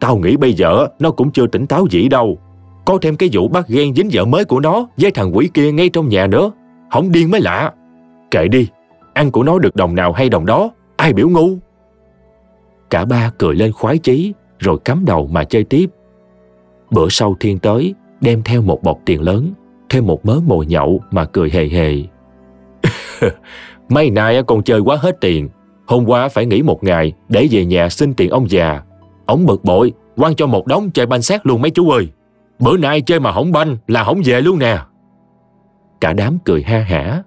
Tao nghĩ bây giờ nó cũng chưa tỉnh táo gì đâu. Có thêm cái vụ bắt ghen dính vợ mới của nó với thằng quỷ kia ngay trong nhà nữa. Không điên mới lạ. Kệ đi, ăn của nó được đồng nào hay đồng đó, ai biểu ngu. Cả ba cười lên khoái chí, rồi cắm đầu mà chơi tiếp. Bữa sau Thiên tới, đem theo một bọc tiền lớn, thêm một mớ mồi nhậu mà cười hề hề. Mấy nay con chơi quá hết tiền. Hôm qua phải nghỉ một ngày để về nhà xin tiền ông già. Ông bực bội, quăng cho một đống chơi banh xét luôn mấy chú ơi. Bữa nay chơi mà hỏng banh là hỏng về luôn nè. Cả đám cười ha hả.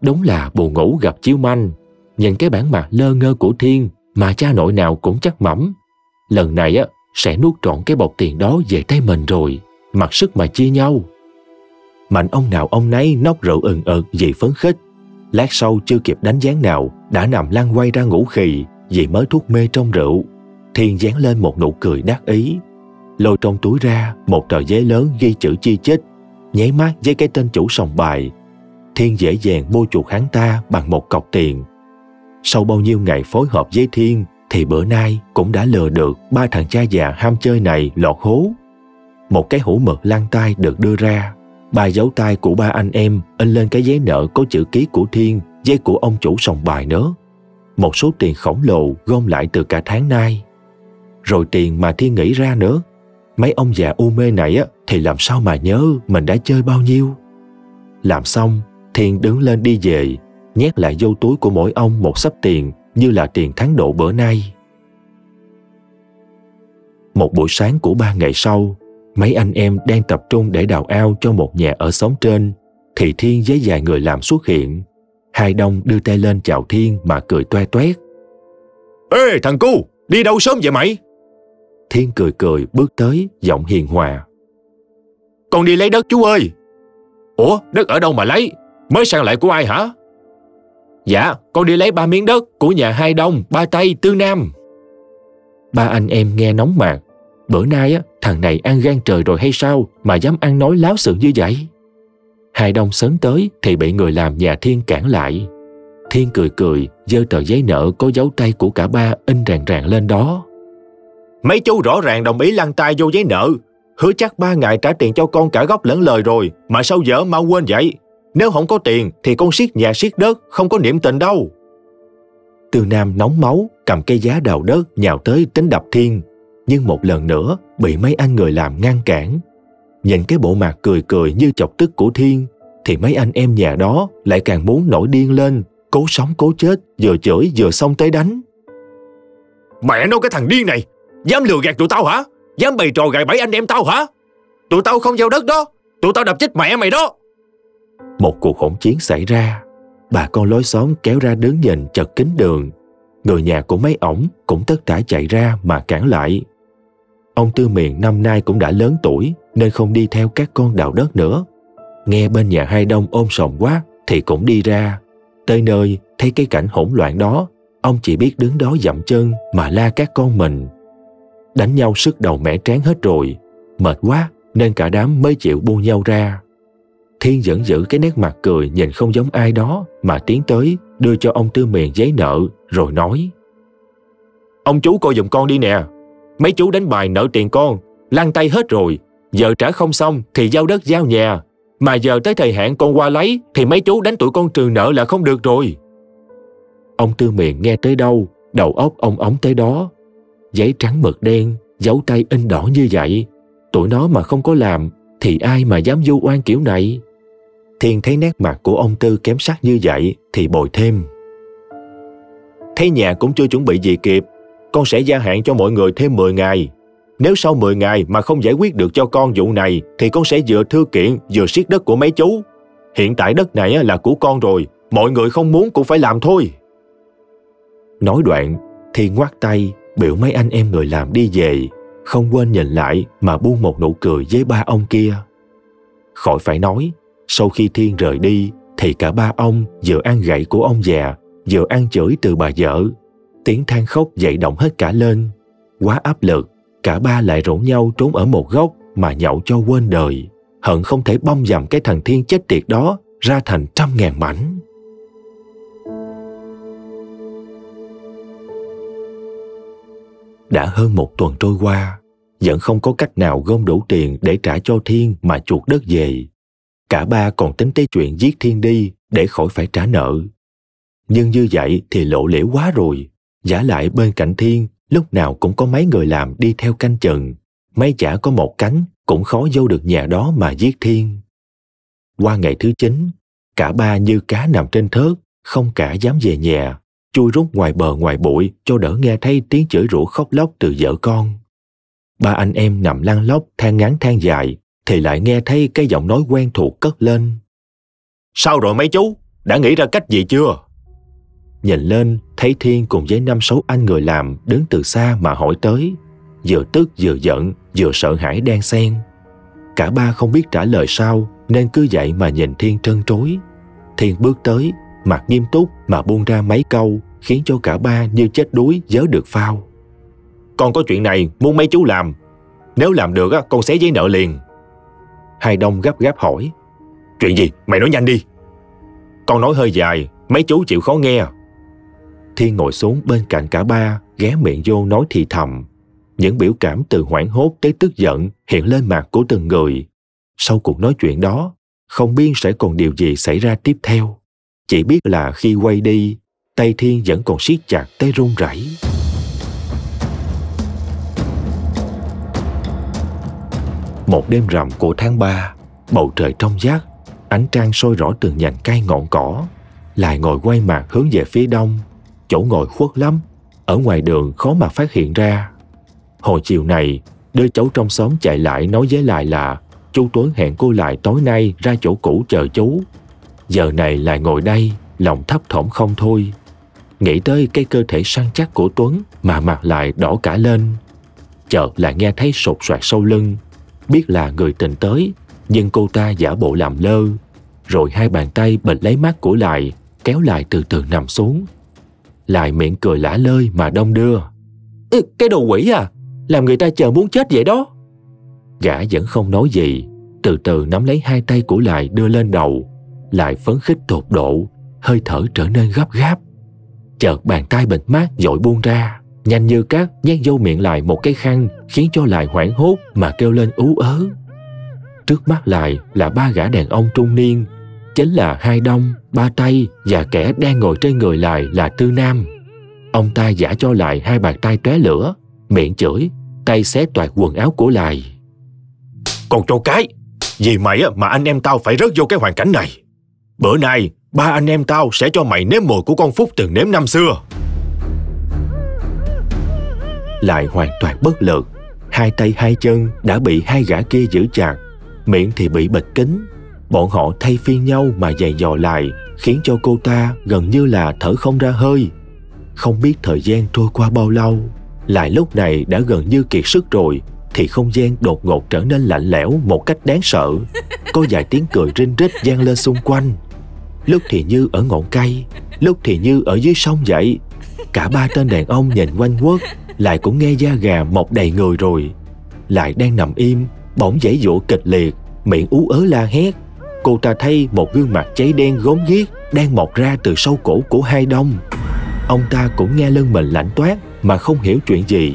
Đúng là buồn ngủ gặp chiếu manh. Nhìn cái bản mặt lơ ngơ của Thiên mà cha nội nào cũng chắc mẩm. Lần này á, sẽ nuốt trọn cái bọc tiền đó về tay mình rồi. Mặc sức mà chia nhau. Mạnh ông nào ông nấy nốc rượu ừng ực vì phấn khích. Lát sau chưa kịp đánh dáng nào, đã nằm lăn quay ra ngủ khì vì mới thuốc mê trong rượu. Thiên dán lên một nụ cười đắc ý. Lôi trong túi ra một tờ giấy lớn ghi chữ chi chích, nháy mắt với cái tên chủ sòng bài. Thiên dễ dàng mua chuộc hắn ta bằng một cọc tiền, sau bao nhiêu ngày phối hợp với Thiên thì bữa nay cũng đã lừa được ba thằng cha già ham chơi này lọt hố. Một cái hũ mực lăn tay được đưa ra, ba dấu tay của ba anh em in lên cái giấy nợ có chữ ký của Thiên, giấy của ông chủ sòng bài nữa. Một số tiền khổng lồ gom lại từ cả tháng nay. Rồi tiền mà Thiên nghĩ ra nữa. Mấy ông già u mê này á, thì làm sao mà nhớ mình đã chơi bao nhiêu. Làm xong, Thiên đứng lên đi về, nhét lại vô túi của mỗi ông một sấp tiền như là tiền tháng độ bữa nay. Một buổi sáng của ba ngày sau, mấy anh em đang tập trung để đào ao cho một nhà ở xóm trên, thì Thiên với vài người làm xuất hiện. Hai đông đưa tay lên chào Thiên mà cười toe toét. Ê thằng cu, đi đâu sớm vậy mày? Thiên cười cười bước tới, giọng hiền hòa. Con đi lấy đất chú ơi. Ủa, đất ở đâu mà lấy? Mới sang lại của ai hả? Dạ, con đi lấy ba miếng đất của nhà hai đông, ba Tây, Tư Nam. Ba anh em nghe nóng mạc. Bữa nay á, thằng này ăn gan trời rồi hay sao mà dám ăn nói láo sự như vậy? Hai đông sớm tới thì bị người làm nhà Thiên cản lại. Thiên cười cười, giơ tờ giấy nợ có dấu tay của cả ba in ràng ràng lên đó. Mấy chú rõ ràng đồng ý lăn tay vô giấy nợ. Hứa chắc ba ngày trả tiền cho con cả gốc lẫn lời rồi, mà sao dở mau quên vậy? Nếu không có tiền thì con siết nhà siết đất, không có niệm tình đâu. Từ Nam nóng máu, cầm cây giá đào đất nhào tới tính đập Thiên. Nhưng một lần nữa bị mấy anh người làm ngăn cản. Nhìn cái bộ mặt cười cười như chọc tức của Thiên thì mấy anh em nhà đó lại càng muốn nổi điên lên, cố sống cố chết, vừa chửi vừa xông tới đánh. Mẹ nó cái thằng điên này, dám lừa gạt tụi tao hả? Dám bày trò gài bẫy anh em tao hả? Tụi tao không giao đất đó, tụi tao đập chết mẹ mày đó. Một cuộc hỗn chiến xảy ra, bà con lối xóm kéo ra đứng nhìn chật kín đường. Người nhà của mấy ổng cũng tất cả chạy ra mà cản lại. Ông Tư Miền năm nay cũng đã lớn tuổi nên không đi theo các con đào đất nữa. Nghe bên nhà hai đông ôm sòm quá thì cũng đi ra. Tới nơi thấy cái cảnh hỗn loạn đó, ông chỉ biết đứng đó dậm chân mà la các con mình. Đánh nhau sức đầu mẻ trán hết rồi, mệt quá nên cả đám mới chịu buông nhau ra. Thiên vẫn giữ cái nét mặt cười nhìn không giống ai đó mà tiến tới đưa cho ông Tư Miền giấy nợ rồi nói Ông chú coi giùm con đi nè. Mấy chú đánh bài nợ tiền con, lăn tay hết rồi. Giờ trả không xong thì giao đất giao nhà. Mà giờ tới thời hạn con qua lấy thì mấy chú đánh tụi con trừ nợ là không được rồi. Ông Tư Miền nghe tới đâu, đầu óc ông ống tới đó. Giấy trắng mực đen, dấu tay in đỏ như vậy. Tụi nó mà không có làm thì ai mà dám du oan kiểu này? Thiên thấy nét mặt của ông Tư kém sắc như vậy thì bồi thêm. Thấy nhà cũng chưa chuẩn bị gì kịp, con sẽ gia hạn cho mọi người thêm 10 ngày. Nếu sau 10 ngày mà không giải quyết được cho con vụ này thì con sẽ vừa thư kiện vừa siết đất của mấy chú. Hiện tại đất này là của con rồi, mọi người không muốn cũng phải làm thôi. Nói đoạn, Thiên ngoắt tay, biểu mấy anh em người làm đi về, không quên nhìn lại mà buông một nụ cười với ba ông kia. Khỏi phải nói, sau khi Thiên rời đi, thì cả ba ông vừa ăn gậy của ông già, vừa ăn chửi từ bà vợ. Tiếng than khóc dậy động hết cả lên. Quá áp lực, cả ba lại rủ nhau trốn ở một góc mà nhậu cho quên đời. Hận không thể băm dầm cái thằng Thiên chết tiệt đó ra thành trăm ngàn mảnh. Đã hơn một tuần trôi qua, vẫn không có cách nào gom đủ tiền để trả cho Thiên mà chuột đất về. Cả ba còn tính tới chuyện giết Thiên đi để khỏi phải trả nợ. Nhưng như vậy thì lộ liễu quá rồi. Giả lại bên cạnh Thiên, lúc nào cũng có mấy người làm đi theo canh chừng. Mấy chả có một cánh, cũng khó vô được nhà đó mà giết Thiên. Qua ngày thứ chín, cả ba như cá nằm trên thớt, không cả dám về nhà, chui rút ngoài bờ ngoài bụi cho đỡ nghe thấy tiếng chửi rủa khóc lóc từ vợ con. Ba anh em nằm lăn lóc than ngắn than dài, thì lại nghe thấy cái giọng nói quen thuộc cất lên. Sao rồi mấy chú? Đã nghĩ ra cách gì chưa? Nhìn lên, thấy Thiên cùng với năm sáu anh người làm đứng từ xa mà hỏi tới. Vừa tức vừa giận, vừa sợ hãi đan xen. Cả ba không biết trả lời sao nên cứ vậy mà nhìn Thiên trân trối. Thiên bước tới, mặt nghiêm túc mà buông ra mấy câu khiến cho cả ba như chết đuối dớ được phao. Con có chuyện này muốn mấy chú làm. Nếu làm được con xé giấy nợ liền. Hai Đông gấp gáp hỏi. Chuyện gì? Mày nói nhanh đi. Con nói hơi dài, mấy chú chịu khó nghe. Thiên ngồi xuống bên cạnh cả ba, ghé miệng vô nói thì thầm. Những biểu cảm từ hoảng hốt tới tức giận hiện lên mặt của từng người. Sau cuộc nói chuyện đó, không biết sẽ còn điều gì xảy ra tiếp theo. Chỉ biết là khi quay đi, tay Thiên vẫn còn siết chặt tay run rẩy. Một đêm rằm của tháng 3, bầu trời trong vắt, ánh trăng soi rõ từng nhành cây ngọn cỏ. Lại ngồi quay mặt hướng về phía đông, chỗ ngồi khuất lắm, ở ngoài đường khó mà phát hiện ra. Hồi chiều này, đứa cháu trong xóm chạy lại nói với lại là chú Tuấn hẹn cô lại tối nay ra chỗ cũ chờ chú. Giờ này lại ngồi đây, lòng thấp thỏm không thôi. Nghĩ tới cái cơ thể săn chắc của Tuấn mà mặt lại đỏ cả lên. Chợt lại nghe thấy sột soạt sâu lưng. Biết là người tình tới, nhưng cô ta giả bộ làm lơ. Rồi hai bàn tay bịt lấy mắt của lại, kéo lại từ từ nằm xuống. Lại miệng cười lả lơi mà đông đưa. Ừ, cái đồ quỷ à, làm người ta chờ muốn chết vậy đó. Gã vẫn không nói gì, từ từ nắm lấy hai tay của lại đưa lên đầu, lại phấn khích tột độ, hơi thở trở nên gấp gáp. Chợt bàn tay bịt mát dội buông ra, nhanh như cát nhét vô miệng lại một cái khăn khiến cho lại hoảng hốt mà kêu lên ú ớ. Trước mắt lại là ba gã đàn ông trung niên, chính là hai đông, ba tay và kẻ đang ngồi trên người lại là Tư Nam. Ông ta giả cho lại hai bàn tay tóe lửa, miệng chửi, tay xé toạc quần áo của lại. Còn trâu cái, vì mày mà anh em tao phải rớt vô cái hoàn cảnh này. Bữa nay, ba anh em tao sẽ cho mày nếm mùi của con Phúc từng nếm năm xưa. Lại hoàn toàn bất lực, hai tay hai chân đã bị hai gã kia giữ chặt, miệng thì bị bịt kín. Bọn họ thay phiên nhau mà giày dò lại, khiến cho cô ta gần như là thở không ra hơi. Không biết thời gian trôi qua bao lâu, lại lúc này đã gần như kiệt sức rồi thì không gian đột ngột trở nên lạnh lẽo một cách đáng sợ. Có vài tiếng cười rinh rít vang lên xung quanh. Lúc thì như ở ngọn cây, lúc thì như ở dưới sông vậy. Cả ba tên đàn ông nhìn quanh quất, lại cũng nghe da gà mọc đầy người rồi. Lại đang nằm im, bỗng dãy dụa kịch liệt, miệng ú ớ la hét. Cô ta thấy một gương mặt cháy đen gốm ghiếc đang mọc ra từ sâu cổ của hai đông. Ông ta cũng nghe lưng mình lạnh toát mà không hiểu chuyện gì.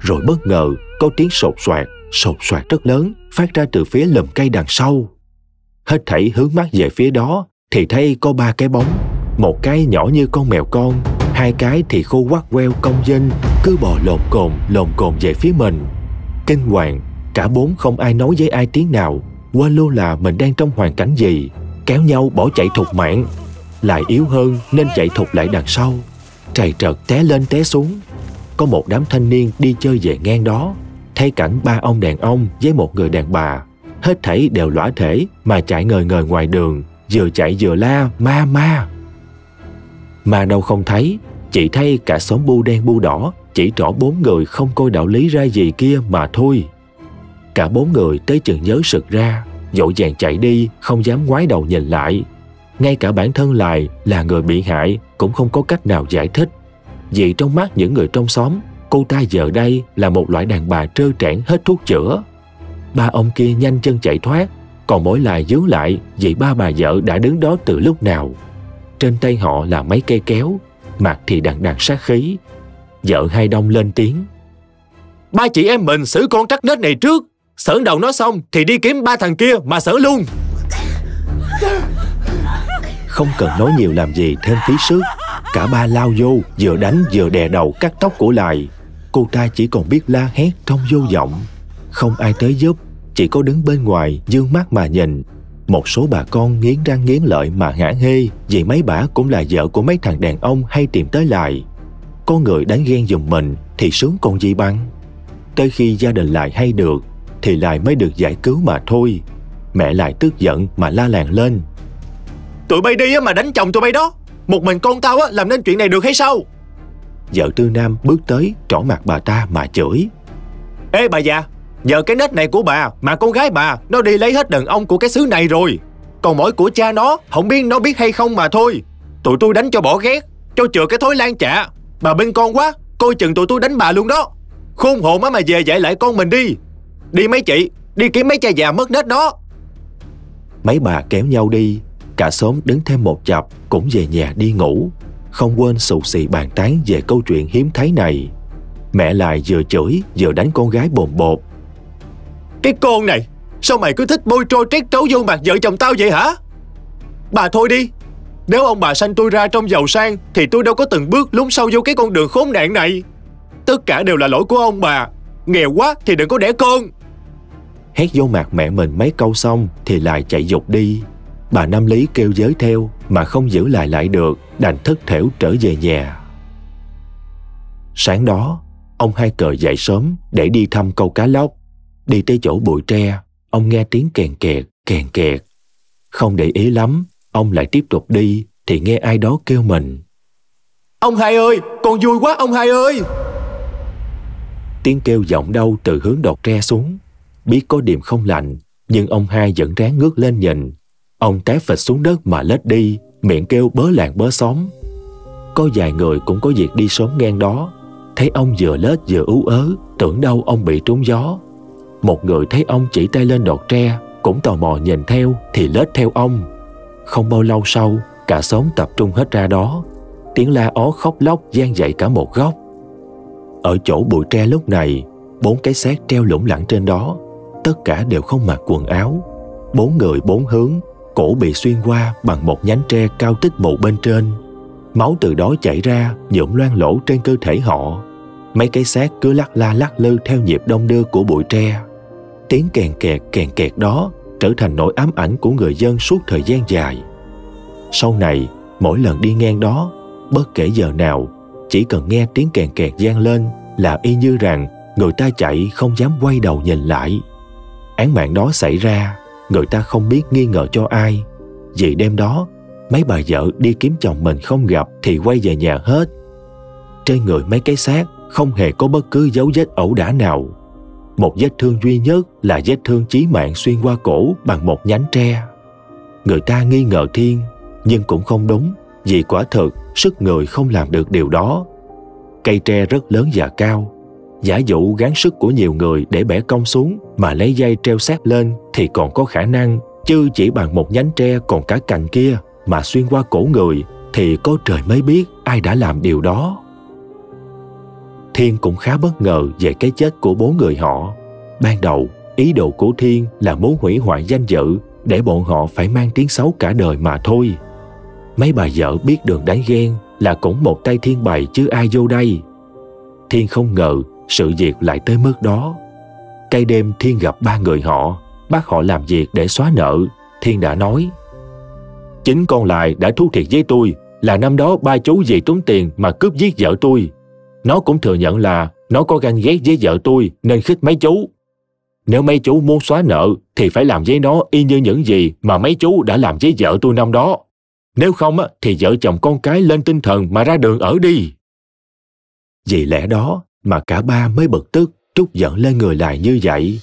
Rồi bất ngờ có tiếng sột soạt, sột soạt rất lớn phát ra từ phía lùm cây đằng sau. Hết thảy hướng mắt về phía đó thì thấy có ba cái bóng. Một cái nhỏ như con mèo con, hai cái thì khô quắc queo công dân cứ bò lồn cồn lồn cồn về phía mình. Kinh hoàng, cả bốn không ai nói với ai tiếng nào, quên luôn là mình đang trong hoàn cảnh gì, kéo nhau bỏ chạy thục mạng. Lại yếu hơn nên chạy thục lại đằng sau, trầy trật té lên té xuống. Có một đám thanh niên đi chơi về ngang đó, thấy cảnh ba ông đàn ông với một người đàn bà hết thảy đều lõa thể mà chạy ngời ngời ngoài đường vừa chạy vừa la ma ma. Mà đâu không thấy chỉ thấy cả xóm bu đen bu đỏ chỉ trỏ bốn người không coi đạo lý ra gì kia mà thôi. Cả bốn người tới chừng nhớ sực ra dội vàng chạy đi không dám ngoái đầu nhìn lại. Ngay cả bản thân lại là người bị hại cũng không có cách nào giải thích. Vì trong mắt những người trong xóm cô ta giờ đây là một loại đàn bà trơ trẽn hết thuốc chữa. Ba ông kia nhanh chân chạy thoát, còn mỗi lại dướng lại vì ba bà vợ đã đứng đó từ lúc nào. Trên tay họ là mấy cây kéo, mặt thì đằng đằng sát khí. Vợ hai đông lên tiếng. Ba chị em mình xử con trắc nết này trước, sởn đầu nó xong thì đi kiếm ba thằng kia mà sởn luôn. Không cần nói nhiều làm gì thêm phí sức Cả ba lao vô Vừa đánh vừa đè đầu cắt tóc của lại Cô ta chỉ còn biết la hét trong vô vọng Không ai tới giúp Chỉ có đứng bên ngoài dương mắt mà nhìn. Một số bà con nghiến răng nghiến lợi mà hả hê Vì mấy bà cũng là vợ của mấy thằng đàn ông hay tìm tới lại. Có người đánh ghen giùm mình Thì sướng còn gì bằng? Tới khi gia đình lại hay được Thì lại mới được giải cứu mà thôi. Mẹ lại tức giận mà la làng lên. Tụi bay đi mà đánh chồng tụi bay đó. Một mình con tao làm nên chuyện này được hay sao? Vợ Tư Nam bước tới trỏ mặt bà ta mà chửi. Ê bà già Giờ cái nết này của bà Mà con gái bà Nó đi lấy hết đàn ông của cái xứ này rồi. Còn mỗi của cha nó, Không biết nó biết hay không mà thôi. Tụi tôi đánh cho bỏ ghét, Cho chừa cái thối lan chạ Bà bên con quá, Coi chừng tụi tôi đánh bà luôn đó. Khôn hồn á mà về dạy lại con mình đi. Đi mấy chị, Đi kiếm mấy cha già mất nết đó. Mấy bà kéo nhau đi, Cả xóm đứng thêm một chập Cũng về nhà đi ngủ. Không quên sụ xì bàn tán về câu chuyện hiếm thấy này. Mẹ lại vừa chửi vừa đánh con gái bồn bột. Cái con này, sao mày cứ thích bôi trôi trét trấu vô mặt vợ chồng tao vậy hả? Bà thôi đi, nếu ông bà sanh tôi ra trong giàu sang thì tôi đâu có từng bước lún sâu vô cái con đường khốn nạn này. Tất cả đều là lỗi của ông bà. Nghèo quá thì đừng có đẻ con. Hét vô mặt mẹ mình mấy câu xong thì lại chạy dục đi. Bà Nam Lý kêu giới theo mà không giữ lại lại được, đành thất thểu trở về nhà. Sáng đó, ông hai cờ dậy sớm để đi thăm câu cá lóc. Đi tới chỗ bụi tre, ông nghe tiếng kèn kẹt, kèn kẹt. Không để ý lắm, ông lại tiếp tục đi thì nghe ai đó kêu mình. Ông hai ơi, con vui quá ông hai ơi! Tiếng kêu vọng đâu từ hướng đọt tre xuống. Biết có điểm không lạnh, nhưng ông hai vẫn ráng ngước lên nhìn. Ông té phịch xuống đất mà lết đi, miệng kêu bớ làng bớ xóm. Có vài người cũng có việc đi sớm ngang đó, thấy ông vừa lết vừa ú ớ, tưởng đâu ông bị trúng gió. Một người thấy ông chỉ tay lên đọt tre, cũng tò mò nhìn theo thì lết theo ông. Không bao lâu sau, cả xóm tập trung hết ra đó. Tiếng la ó khóc lóc gian dậy cả một góc. Ở chỗ bụi tre lúc này, bốn cái xác treo lủng lẳng trên đó, tất cả đều không mặc quần áo. Bốn người bốn hướng, cổ bị xuyên qua bằng một nhánh tre cao tích mụ bên trên. Máu từ đó chảy ra, nhuộm loang lỗ trên cơ thể họ. Mấy cái xác cứ lắc la lắc lư theo nhịp đông đưa của bụi tre. Tiếng kèn kẹt kèn kẹt đó trở thành nỗi ám ảnh của người dân suốt thời gian dài. Sau này, mỗi lần đi ngang đó, bất kể giờ nào, chỉ cần nghe tiếng kèn kẹt gian lên là y như rằng người ta chạy không dám quay đầu nhìn lại. Án mạng đó xảy ra, người ta không biết nghi ngờ cho ai. Vì đêm đó, mấy bà vợ đi kiếm chồng mình không gặp thì quay về nhà hết. Trên người mấy cái xác không hề có bất cứ dấu vết ẩu đả nào. Một vết thương duy nhất là vết thương chí mạng xuyên qua cổ bằng một nhánh tre. Người ta nghi ngờ Thiên, nhưng cũng không đúng vì quả thực sức người không làm được điều đó. Cây tre rất lớn và cao, giả dụ gắng sức của nhiều người để bẻ cong xuống mà lấy dây treo sát lên thì còn có khả năng chứ chỉ bằng một nhánh tre còn cả cành kia mà xuyên qua cổ người thì có trời mới biết ai đã làm điều đó. Thiên cũng khá bất ngờ về cái chết của bốn người họ. Ban đầu, ý đồ của Thiên là muốn hủy hoại danh dự để bọn họ phải mang tiếng xấu cả đời mà thôi. Mấy bà vợ biết đường đánh ghen là cũng một tay thiên bày chứ ai vô đây. Thiên không ngờ sự việc lại tới mức đó. Cây đêm Thiên gặp ba người họ, bắt họ làm việc để xóa nợ. Thiên đã nói, Chính con lại đã thú thiệt với tôi là năm đó ba chú vì tốn tiền mà cướp giết vợ tôi. Nó cũng thừa nhận là nó có ganh ghét với vợ tôi nên khích mấy chú. Nếu mấy chú muốn xóa nợ thì phải làm với nó y như những gì mà mấy chú đã làm với vợ tôi năm đó. Nếu không thì vợ chồng con cái lên tinh thần mà ra đường ở đi. Vì lẽ đó mà cả ba mới bực tức trút giận lên người lại như vậy.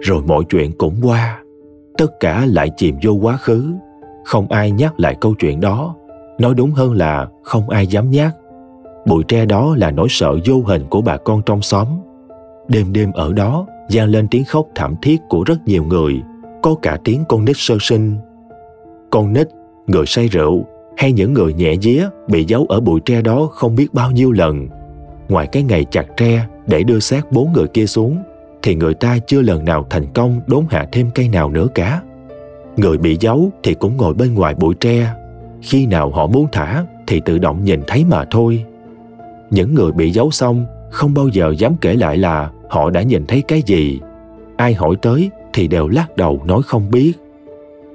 Rồi mọi chuyện cũng qua, tất cả lại chìm vô quá khứ, không ai nhắc lại câu chuyện đó, nói đúng hơn là không ai dám nhắc. Bụi tre đó là nỗi sợ vô hình của bà con trong xóm. Đêm đêm ở đó vang lên tiếng khóc thảm thiết của rất nhiều người có cả tiếng con nít sơ sinh. Con nít, người say rượu hay những người nhẹ día bị giấu ở bụi tre đó không biết bao nhiêu lần. Ngoài cái ngày chặt tre để đưa xác bốn người kia xuống, thì người ta chưa lần nào thành công đốn hạ thêm cây nào nữa cả. Người bị giấu thì cũng ngồi bên ngoài bụi tre. Khi nào họ muốn thả thì tự động nhìn thấy mà thôi. Những người bị giấu xong không bao giờ dám kể lại là họ đã nhìn thấy cái gì. Ai hỏi tới thì đều lắc đầu nói không biết.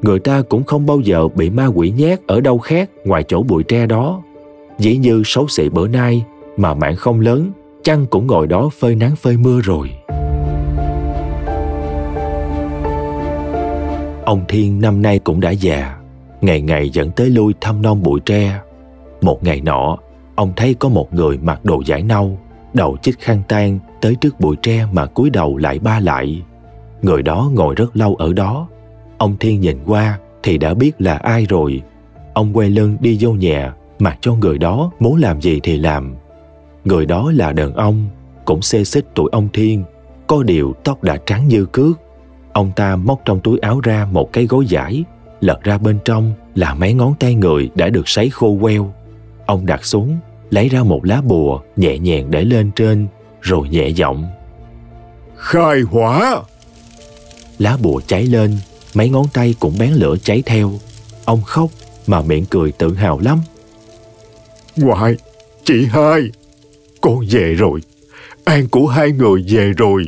Người ta cũng không bao giờ bị ma quỷ nhét ở đâu khác ngoài chỗ bụi tre đó. Dĩ như xấu xị bữa nay mà mạng không lớn, chăng cũng ngồi đó phơi nắng phơi mưa rồi. Ông Thiên năm nay cũng đã già, ngày ngày dẫn tới lui thăm non bụi tre. Một ngày nọ, ông thấy có một người mặc đồ giải nâu, đầu chích khăn tan tới trước bụi tre mà cúi đầu lại ba lại. Người đó ngồi rất lâu ở đó. Ông Thiên nhìn qua thì đã biết là ai rồi. Ông quay lưng đi vô nhà, mặc cho người đó muốn làm gì thì làm. Người đó là đàn ông, cũng xê xích tuổi ông Thiên, có điều tóc đã trắng như cước. Ông ta móc trong túi áo ra một cái gối giải, lật ra bên trong là mấy ngón tay người đã được sấy khô queo. Ông đặt xuống, lấy ra một lá bùa nhẹ nhàng để lên trên, rồi nhẹ giọng. Khai hỏa! Lá bùa cháy lên, mấy ngón tay cũng bén lửa cháy theo. Ông khóc mà miệng cười tự hào lắm. Ngoại, chị hai, con về rồi. An của hai người về rồi.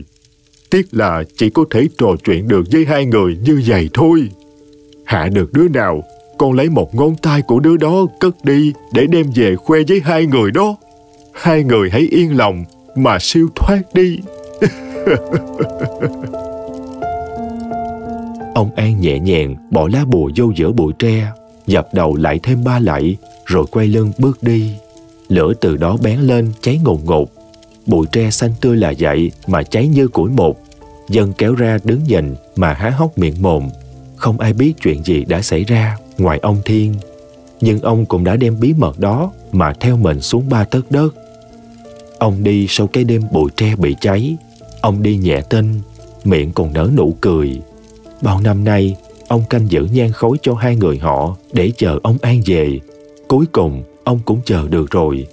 Tiếc là chỉ có thể trò chuyện được với hai người như vậy thôi. Hạ được đứa nào, con lấy một ngón tay của đứa đó cất đi để đem về khoe với hai người đó. Hai người hãy yên lòng mà siêu thoát đi. Ông An nhẹ nhàng bỏ lá bùa vô giữa bụi tre, dập đầu lại thêm ba lạy, rồi quay lưng bước đi. Lửa từ đó bén lên cháy ngột ngột. Bụi tre xanh tươi là vậy mà cháy như củi một. Dân kéo ra đứng nhìn mà há hốc miệng mồm. Không ai biết chuyện gì đã xảy ra ngoài ông Thiên. Nhưng ông cũng đã đem bí mật đó mà theo mình xuống ba tấc đất. Ông đi sau cái đêm bụi tre bị cháy. Ông đi nhẹ tinh, miệng còn nở nụ cười. Bao năm nay, ông canh giữ nhan khối cho hai người họ để chờ ông An về. Cuối cùng, ông cũng chờ được rồi.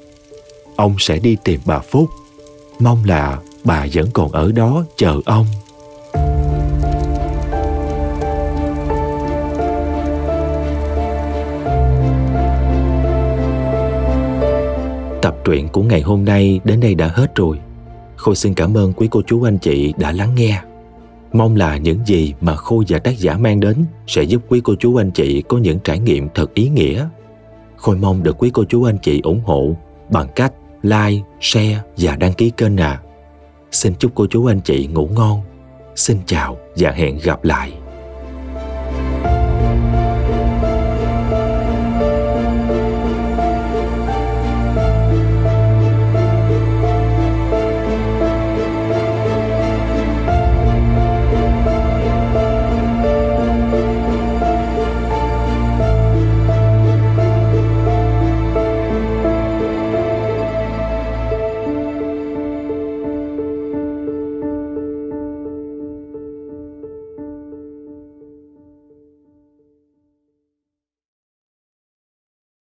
Ông sẽ đi tìm bà Phúc. Mong là bà vẫn còn ở đó chờ ông. Truyện của ngày hôm nay đến đây đã hết rồi. Khôi xin cảm ơn quý cô chú anh chị đã lắng nghe. Mong là những gì mà Khôi và tác giả mang đến sẽ giúp quý cô chú anh chị có những trải nghiệm thật ý nghĩa. Khôi mong được quý cô chú anh chị ủng hộ bằng cách like, share và đăng ký kênh à. Xin chúc cô chú anh chị ngủ ngon. Xin chào và hẹn gặp lại.